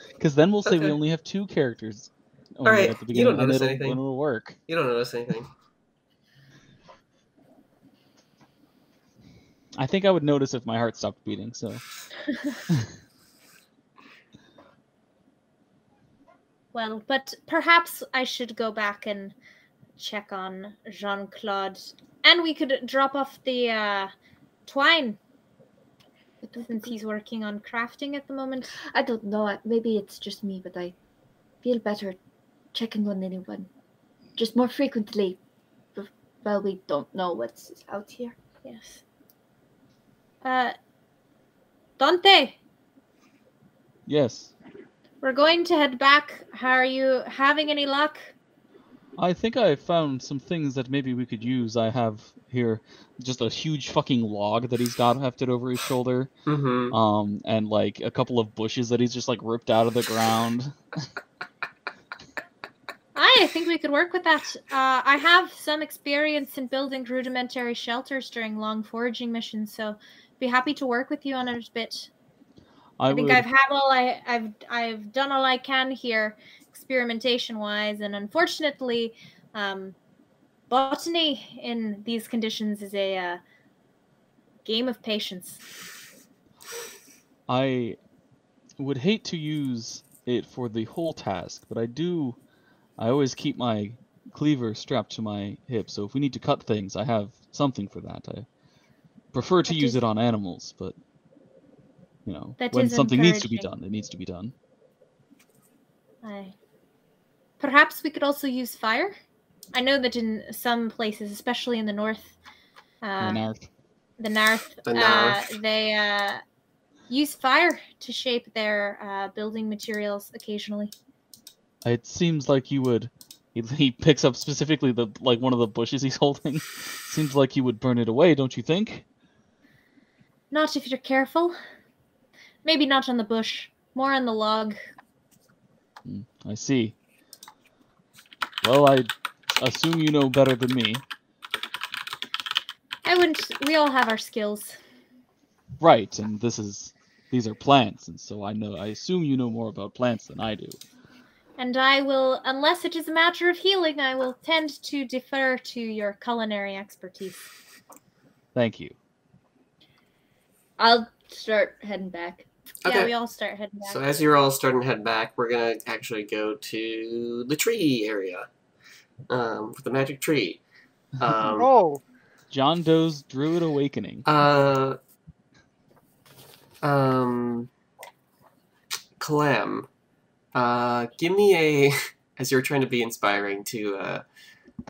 B: Because then we'll say we only have two characters. only
A: Alright,
B: at the
A: you
B: beginning,
A: don't
B: and
A: notice
B: it'll,
A: anything.
B: it'll work.
A: You don't notice anything.
B: I think I would notice if my heart stopped beating. So
D: Well, but perhaps I should go back and check on Jean Claude. And we could drop off the uh, twine. Since he's working on crafting at the moment.
E: I don't know. Maybe it's just me, but I feel better checking on anyone just more frequently. Well, we don't know what's out here.
D: Yes. Uh, Dante,
B: yes,
D: we're going to head back. How are you having any luck?
B: I think I found some things that maybe we could use. I have here just a huge fucking log that he's got hefted over his shoulder,
A: Mm-hmm.
B: um, and like a couple of bushes that he's just like ripped out of the ground.
D: I think we could work with that. Uh, I have some experience in building rudimentary shelters during long foraging missions, so be happy to work with you on it a bit.
B: I,
D: I, think
B: would,
D: I've had all I I've I've done all I can here, experimentation wise, and unfortunately, um, botany in these conditions is a uh, game of patience.
B: I would hate to use it for the whole task, but I do. I always keep my cleaver strapped to my hip, so if we need to cut things, I have something for that. I prefer to
D: That
B: use
D: is-
B: it on animals, but you know, when something needs to be done, it needs to be done.
D: Aye. Perhaps we could also use fire. I know that in some places, especially in the north, uh,
B: In Arth.
D: the north,
A: The
D: uh,
A: north.
D: they uh, use fire to shape their uh, building materials occasionally.
B: It seems like you would. He, he picks up specifically the like one of the bushes he's holding. seems like you would burn it away, don't you think?
D: Not if you're careful. Maybe not on the bush, more on the log.
B: Hmm, I see. Well, I assume you know better than me.
D: I wouldn't. We all have our skills.
B: Right, and this is these are plants, and so I know I assume you know more about plants than I do.
D: And I will, unless it is a matter of healing, I will tend to defer to your culinary expertise.
B: Thank you.
E: I'll start heading back.
D: Yeah, we all start heading back.
A: So as you're all starting to head back, we're gonna actually go to the tree area, um, for the magic tree. Um,
C: Oh,
B: John Doe's Druid Awakening.
A: uh, um, Clem, uh, give me a. As you're trying to be inspiring to, uh,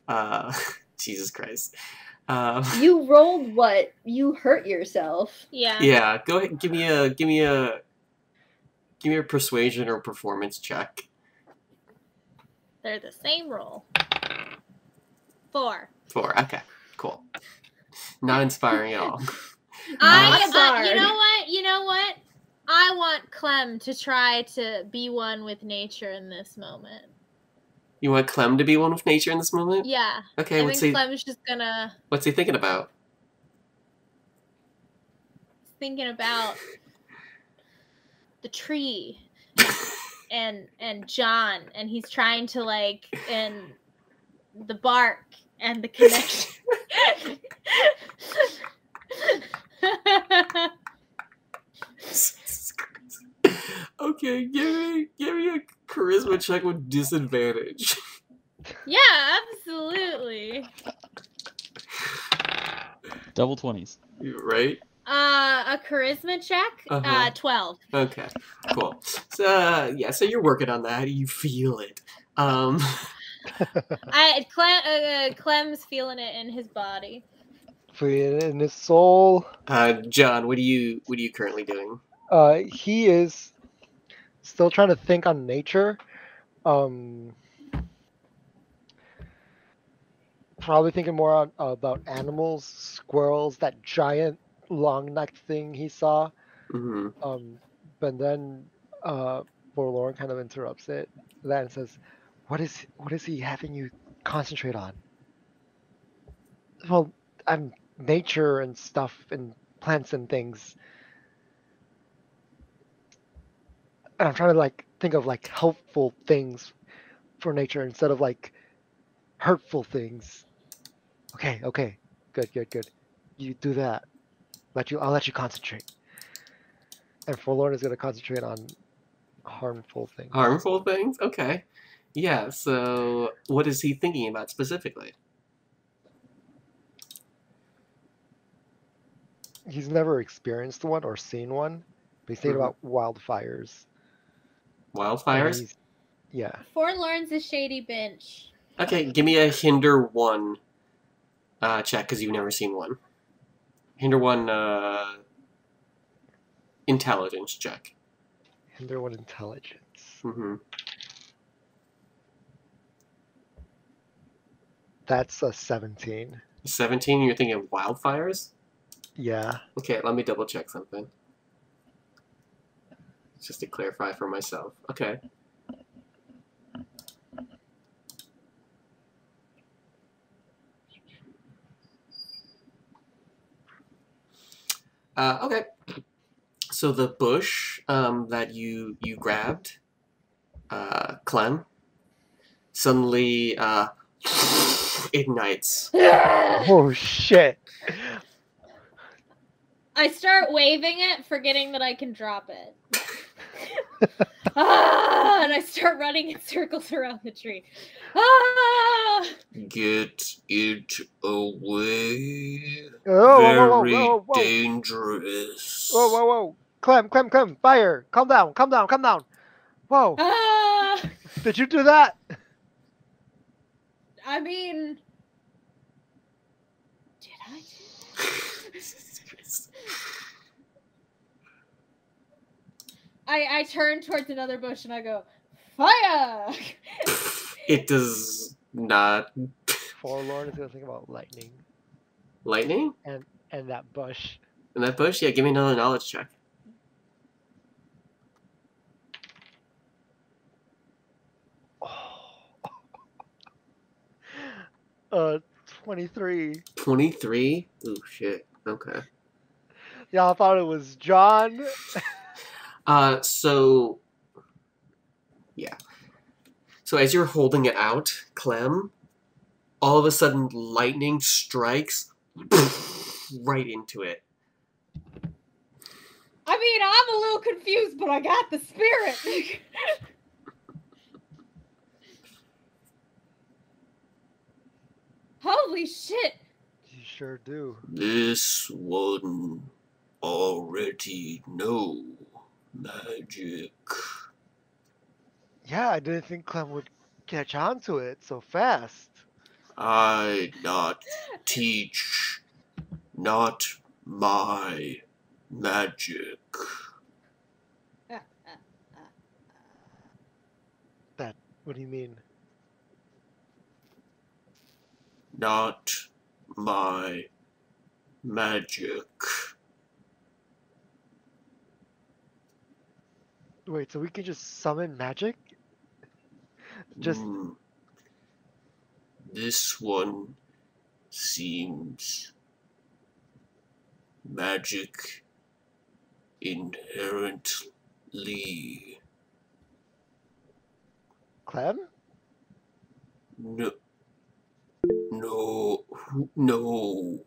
A: uh, Jesus Christ. Um,
E: You rolled what? You hurt yourself.
D: yeah.
A: yeah, go ahead. Give me a. Give me a. Give me a persuasion or performance check.
D: They're the same roll. Four.
A: Four. Okay. Cool. Not inspiring at all.
D: I, but you know what? You know what? I want Clem to try to be one with nature in this moment.
A: You want Clem to be one with nature in this moment?
D: Yeah.
A: Okay.
D: I
A: What's
D: think
A: he?
D: Clem's just gonna
A: What's he thinking about?
D: thinking about the tree and and John and he's trying to like and the bark and the connection.
A: okay, give me give me a charisma check with disadvantage.
D: yeah, absolutely.
B: Double twenties.
A: right?
D: Uh, a charisma check.
A: Uh-huh.
D: Uh, twelve.
A: Okay. Cool. So uh, yeah, so you're working on that. You feel it. Um.
D: I Clem, uh, Clem's feeling it in his body.
C: free in his soul.
A: Uh, John, what are you what are you currently doing?
C: Uh, he is still trying to think on nature. Um, probably thinking more on, about animals, squirrels, that giant long-necked thing he saw.
A: hmm
C: Um, but then uh, Forlorn kind of interrupts it. Then says, "What is what is he having you concentrate on?" Well, I'm nature and stuff and plants and things. And I'm trying to like think of like helpful things for nature instead of like hurtful things. Okay, okay, good, good, good. You do that. Let you. I'll let you concentrate. And Forlorn is going to concentrate on harmful things.
A: Harmful things? Okay. Yeah, so what is he thinking about specifically?
C: He's never experienced one or seen one, but he's thinking
A: Mhm.
C: about wildfires.
A: Wildfires?
C: he's- Yeah.
D: Forlorn's a shady bench.
A: Okay, give me a hinder one uh, check because you've never seen one. Hinder one uh, intelligence check.
C: Hinder one intelligence.
A: hmm
C: That's a 17.
A: 17, you're thinking of wildfires?
C: Yeah.
A: Okay, let me double check something. Just to clarify for myself. Okay. Uh, okay. So the bush um, that you you grabbed, uh, Clem, suddenly uh, ignites.
C: Oh, shit.
D: I start waving it, forgetting that I can drop it. ah, and I start running in circles around the tree. Ah!
A: Get it away.
C: Oh, whoa, whoa, whoa,
A: Very
C: whoa, whoa.
A: dangerous.
C: Whoa, whoa, whoa. Clem, Clem, Clem, fire. Calm down, calm down, calm down. Whoa.
D: Ah!
C: Did you do that?
D: I mean, did I? I I turn towards another bush and I go, fire!
A: it does not.
C: Forlorn is going to think about lightning
A: Lightning?
C: and and that bush.
A: In that bush? Yeah, give me another knowledge check.
C: Oh. Uh, 23.
A: 23? Ooh, shit. Okay.
C: Y'all thought it was John?
A: Uh, so. Yeah. So as you're holding it out, Clem, all of a sudden lightning strikes right into it.
D: I mean, I'm a little confused, but I got the spirit. Holy shit!
C: You sure do.
A: This one already know magic.
C: Yeah, I didn't think Clem would catch on to it so fast.
A: I not teach, not my magic.
C: That, what do you mean?
A: Not my magic.
C: Wait, so we can just summon magic? Just
A: Hmm. This one seems magic inherently.
C: Clem?
A: No. No. No.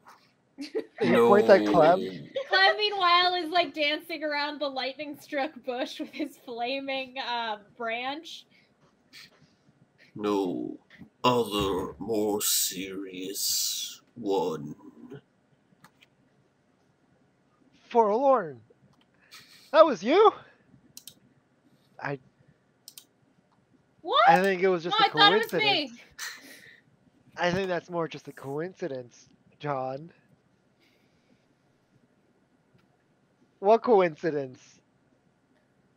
C: You point at Clem?
D: Clem, meanwhile, is like dancing around the lightning struck bush with his flaming uh, branch.
A: No. Other more serious one.
C: Forlorn. That was you? I
D: What?
C: I think it was just
D: no,
C: a
D: I thought it was
C: coincidence. I think that's more just a coincidence, John. What coincidence?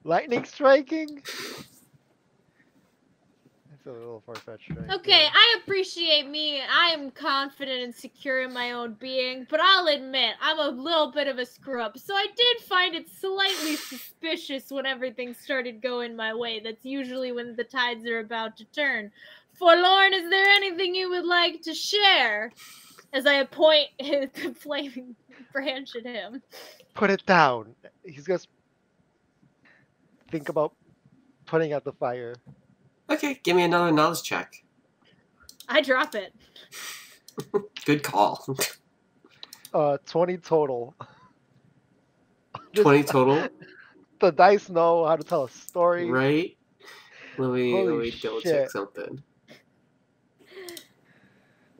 C: Lightning striking? It's a little far fetched, right?
D: Okay,
C: Yeah.
D: I appreciate me. I am confident and secure in my own being, but I'll admit I'm a little bit of a screw up. So I did find it slightly suspicious when everything started going my way. That's usually when the tides are about to turn. Forlorn, is there anything you would like to share? As I point the flaming branch at him.
C: Put it down. He's gonna think about putting out the fire.
A: Okay, give me another knowledge check.
D: I drop it.
A: Good call.
C: Uh, 20 total.
A: 20 total,
C: The dice know how to tell a story.
A: right? Let me, let me double
C: shit.
A: check something.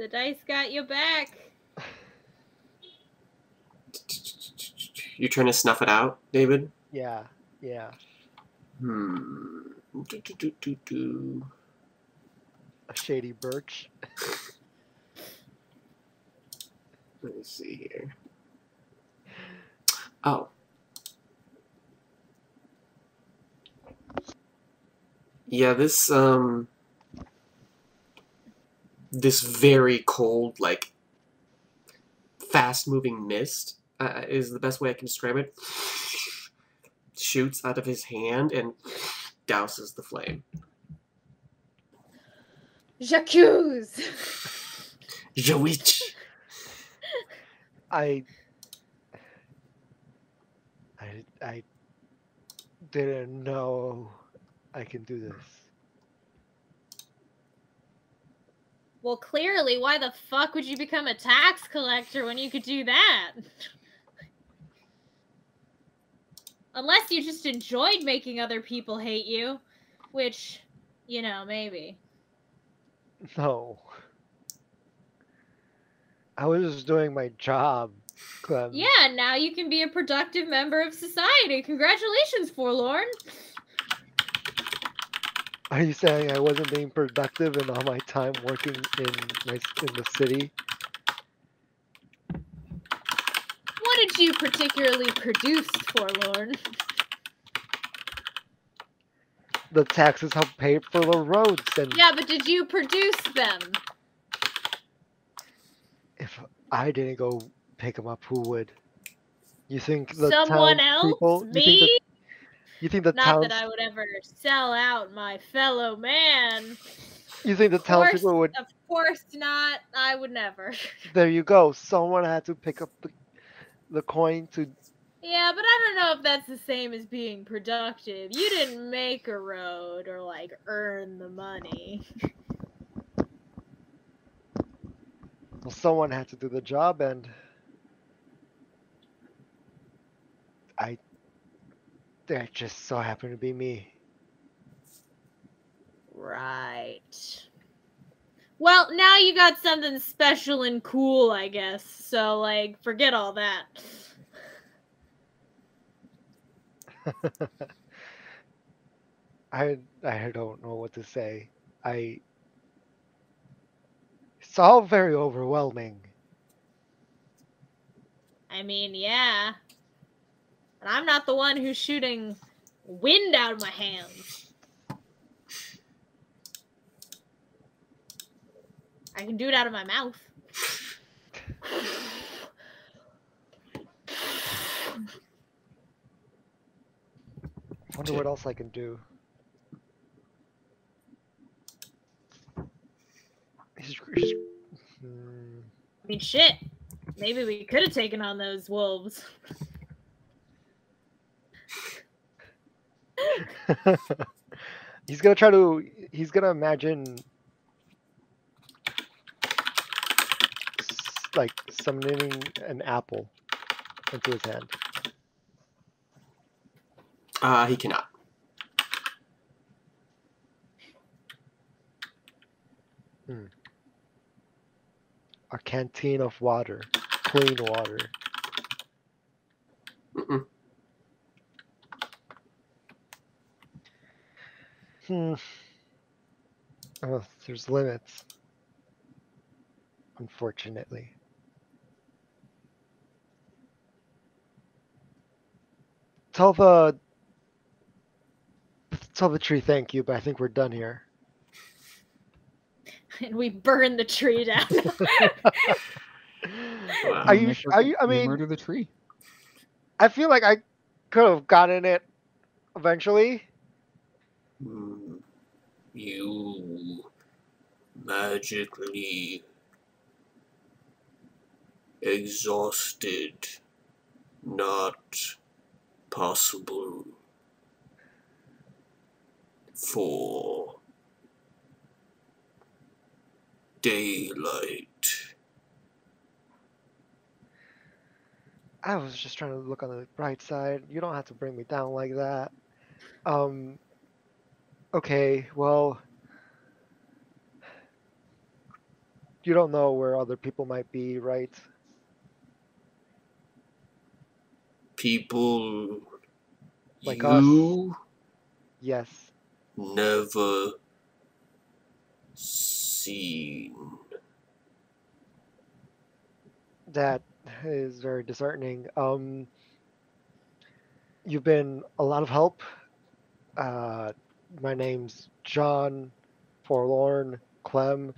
D: The dice got you back.
A: You're trying to snuff it out, David?
C: Yeah, yeah.
A: Hmm. Do, do, do, do, do.
C: A shady birch.
A: Let me see here. Oh. Yeah, this um this very cold like fast moving mist uh, is the best way I can describe it. Shoots out of his hand and douses the flame.
D: J'accuse!
A: Jawich.
C: I. I I didn't know I can do this.
D: Well, clearly, why the fuck would you become a tax collector when you could do that? Unless you just enjoyed making other people hate you, which, you know, maybe.
C: No. I was just doing my job, Clem.
D: Yeah, now you can be a productive member of society. Congratulations, Forlorn.
C: Are you saying I wasn't being productive in all my time working in my in the city?
D: What did you particularly produce, Forlorn?
C: The taxes help pay for the roads, and
D: Yeah, but did you produce them?
C: if I didn't go pick them up, who would? You think the
D: Someone else?
C: The,
D: Me?
C: You think the
D: Not that I would ever sell out my fellow man.
C: You think the townspeople would?
D: of course not. I would never.
C: There you go. Someone had to pick up the, the coin to.
D: Yeah, but I don't know if that's the same as being productive. You didn't make a road or like earn the money.
C: Well, someone had to do the job, and I. That just so happened to be me.
D: Right. Well, now you got something special and cool, I guess. So like, forget all that.
C: I I don't know what to say. I. It's all very overwhelming.
D: I mean, yeah. But I'm not the one who's shooting wind out of my hands. I can do it out of my mouth.
C: Wonder what else I can do.
D: I mean, shit. Maybe we could have taken on those wolves.
C: he's gonna try to. He's gonna imagine. Like summoning an apple into his hand.
A: Uh, he cannot.
C: A canteen of water, clean water.
A: Mm-mm.
C: Hmm. Oh, there's limits. Unfortunately. Tell the tell the tree thank you, but I think we're done here.
D: and we burn the tree down.
A: Wow.
C: Are
B: You
C: you?
B: make
C: sh- Are you? I
B: you
C: mean,
B: murder the tree.
C: I feel like I could have gotten it eventually.
A: Hmm. You magically exhausted. Not possible for daylight.
C: I was just trying to look on the bright side. You don't have to bring me down like that. Um. Okay. Well. You don't know where other people might be, right?
A: People
C: Like us.
A: you
C: Yes.
A: never seen.
C: That is very disheartening. Um, you've been a lot of help. Uh, my name's John Forlorn Clem.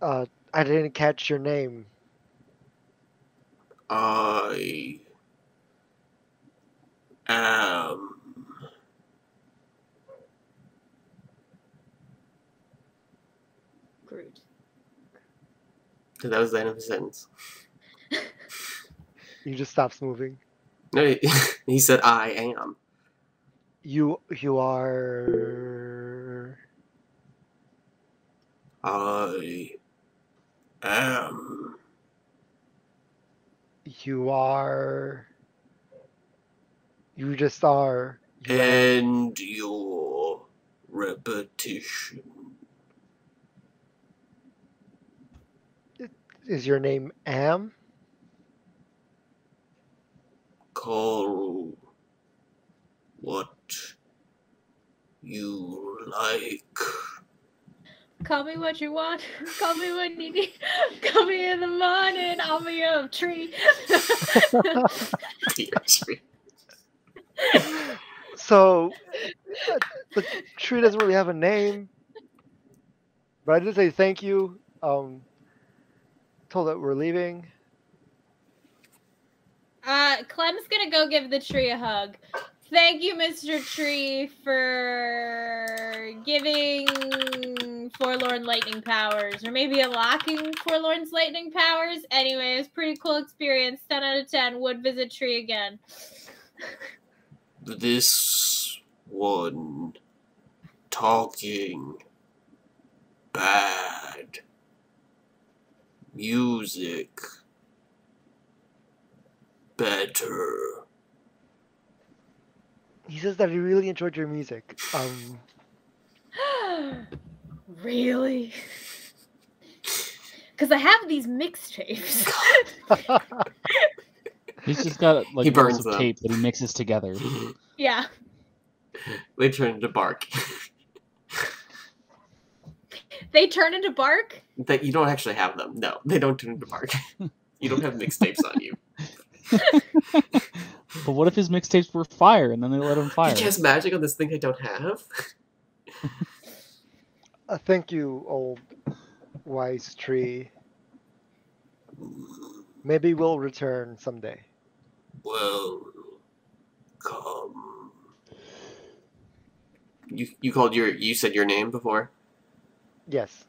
C: Uh, I didn't catch your name.
A: I am
D: Groot.
A: that was the end of the sentence.
C: You just stops moving.
A: No, he, he said I am.
C: You you are
A: I am
C: you are you just are. You are-
A: and your repetition.
C: is your name Am?
A: Call what you like.
D: Call me what you want. Call me when you need. Call me in the morning. I'll be a tree.
A: Tree.
C: So the tree doesn't really have a name, but I did say thank you. Um, told that we're leaving.
D: Uh, Clem's gonna go give the tree a hug. Thank you, Mr. Tree, for giving Forlorn lightning powers, or maybe unlocking Forlorn's lightning powers. Anyway, it was pretty cool experience. 10 out of 10. Would visit Tree again.
A: This one talking bad music better.
C: He says that he really enjoyed your music. Um,
D: really? Because I have these mixtapes.
B: He's just got like
A: He
B: rolls
A: burns
B: of
A: them.
B: tape that he mixes together.
D: yeah.
A: they turn into bark.
D: They turn into bark?
A: that you don't actually have them. No, they don't turn into bark. you don't have mixtapes on you.
B: But what if his mixtapes were fire and then they let him fire?
A: You cast magic on this thing I don't have.
C: uh, thank you, old wise tree. Maybe we'll return someday.
A: Well, come. You you called your you said your name before.
C: Yes.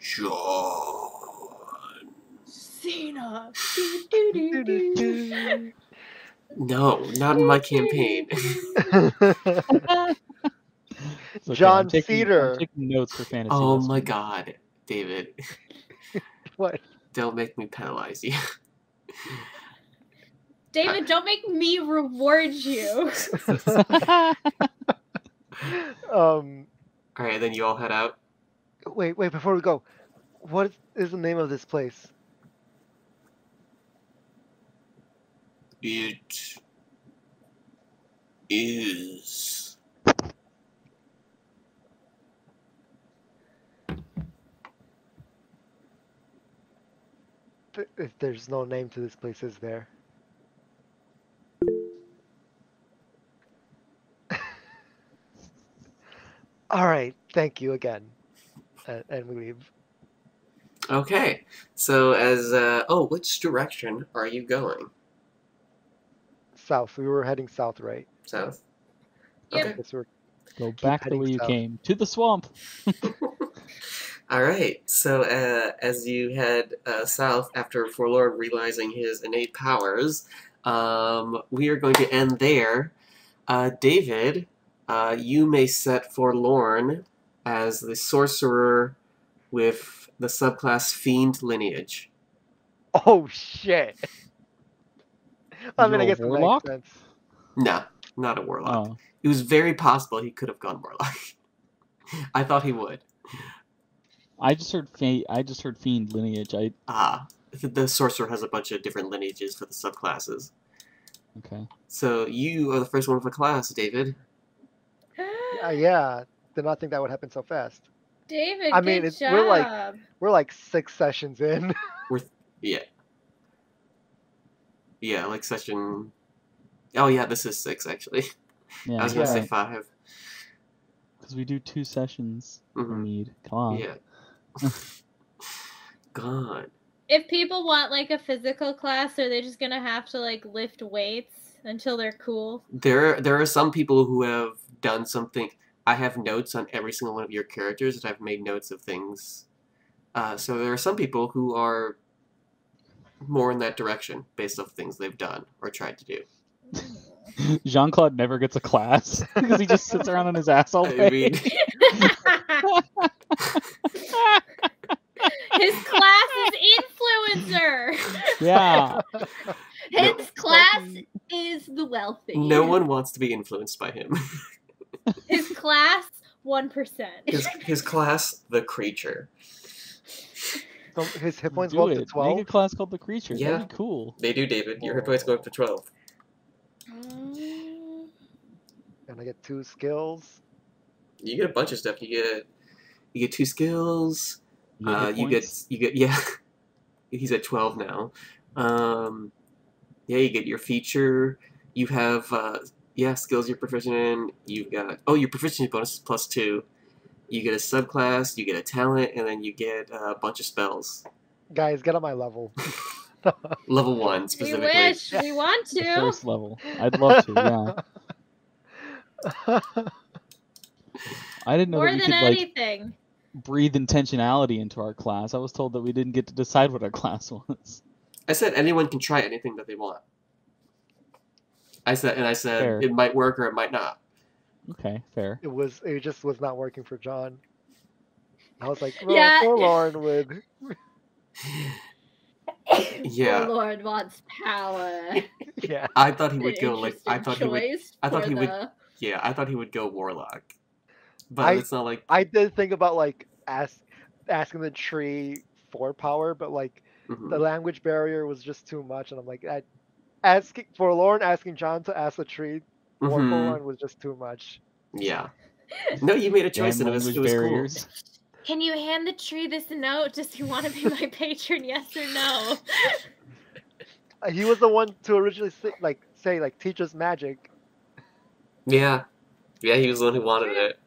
A: John.
D: Cena.
A: No, not in my campaign.
B: Okay,
C: John
B: I'm taking,
C: Cedar.
B: Taking notes for fantasy.
A: oh
B: lessons.
A: my god, David,
C: what?
A: don't make me penalize you.
D: David, don't make me reward you.
C: um.
A: All right, then you all head out.
C: Wait, wait. Before we go, what is the name of this place?
A: It is
C: If there's no name to this place, is there? All right. Thank you again. and, and we leave.
A: Okay. So as uh, oh, which direction are you going?
C: South. We were heading south, right?
A: South.
D: Yep.
A: Okay.
C: Guess we're
B: Go back the way you
C: south.
B: came to the swamp.
A: All right. So uh, as you head uh, south after Forlorn realizing his innate powers, um, we are going to end there. Uh, David, uh, you may set Forlorn as the sorcerer with the subclass Fiend lineage.
C: Oh shit! I mean,
B: You're
C: I
B: a
C: guess
B: warlock?
C: makes sense.
A: No, not a warlock.
B: Oh,
A: It was very possible he could have gone warlock. I thought he would.
B: I just heard fa- I just heard fiend lineage. I
A: Ah, the- the sorcerer has a bunch of different lineages for the subclasses.
B: okay.
A: So you are the first one of a class, David.
C: Uh, yeah, did not think that would happen so fast.
D: David,
C: I mean,
D: good
C: it's- we're like- We're like six sessions in.
A: We're yeah. Yeah, like session. Oh yeah, this is six actually.
B: Yeah,
A: I was gonna
C: yeah.
A: say five.
B: because we do two sessions. We
A: hmm
B: need. Come on.
A: Yeah. God.
D: If people want like a physical class, are they just gonna have to like lift weights until they're cool?
A: There, there are some people who have done something. I have notes on every single one of your characters, and I've made notes of things. Uh, so there are some people who are more in that direction based off things they've done or tried to do.
B: Jean Claude never gets a class because he just sits around on his ass all
A: I
B: day.
A: mean,
D: His class is influencer.
B: yeah.
E: His class is the wealthy.
A: no one wants to be influenced by him.
D: His class, one percent.
A: His, his class, the creature.
C: So his hit points
B: Do
C: go up
B: it.
C: to
B: Make a class called the creature.
A: Yeah.
B: That'd be cool.
A: They do, David. Your hit points go up to 12.
C: And I get two skills.
A: You get a bunch of stuff. You get you get two skills.
B: You get
A: uh, you get you get yeah. He's at 12 now. Um, yeah, you get your feature. You have uh, yeah skills you're proficient in. You've got oh your proficiency bonus is plus two. You get a subclass. You get a talent, and then you get a bunch of spells.
C: Guys, get on my level.
A: Level one specifically.
D: We
A: specifically.
D: wish we want
B: The
D: to.
B: first level. I'd love to. Yeah. I didn't know
D: More
B: that we
D: than
B: could like breathe intentionality into our class. I was told that we didn't get to decide what our class was.
A: I said anyone can try anything that they want. I said, and I said
B: Fair.
A: it might work or it might not.
B: Okay, fair.
C: it was. It just was not working for John. I was like, well,
E: Yeah.
C: Forlorn would.
A: Yeah.
E: The Lord wants power.
C: Yeah.
A: I thought he would go like I thought he would. I thought
E: for
A: he would- Yeah, I thought he would go warlock, but
C: I-
A: it's not like.
C: I did think about like ask, asking the tree for power, but like
A: mhm.
C: the language barrier was just too much, and I'm like, I, asking Forlorn asking John to ask the tree for
A: Mhm.
C: Forlorn was just too much.
A: Yeah. No, you made a choice
B: Damn
A: and it was,
B: language
A: it was
B: barriers.
D: Can you hand the tree this note? Does he want to be my patron? Yes or no?
C: He was the one to originally say, like say like teach us magic.
A: Yeah. Yeah, he was the one who wanted it.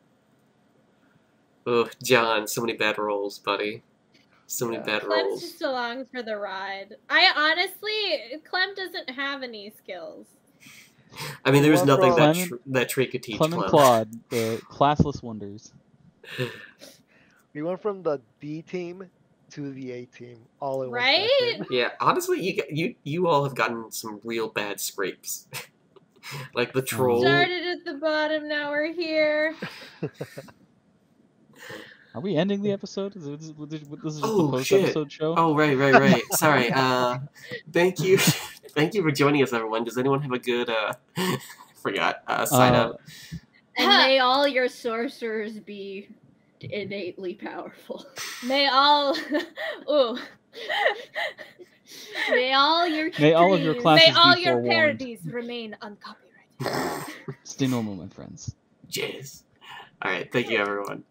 A: Ugh, John, so many bad rolls, buddy. So many
C: Yeah.
A: bad
D: Clem's
A: rolls.
D: just along for the ride. I honestly, Clem doesn't have any skills.
A: I mean, there was nothing that
B: Clement-
A: tr- that tree could teach
B: Clem and Claude, the classless wonders.
C: We went from the B team to the A team all in
D: Right?
C: one session.
A: Yeah, honestly, you g- you you all have gotten some real bad scrapes. like the troll.
D: Started at the bottom, now we're here.
B: Are we ending the episode? Is this, this is just
A: Oh,
B: a post
A: shit.
B: episode show?
A: Oh right, right, right. Sorry. Uh, thank you, thank you for joining us, everyone. Does anyone have a good uh, forgot uh, sign
B: Uh,
A: up?
E: And may all your sorcerers be innately powerful.
D: May all. Ooh.
E: May all your
B: May all of your
E: dreams-
B: classes
D: May all
B: be
D: your parodies remain uncopyrighted.
B: Stay normal, my friends.
A: Jizz. All right. Thank you, everyone.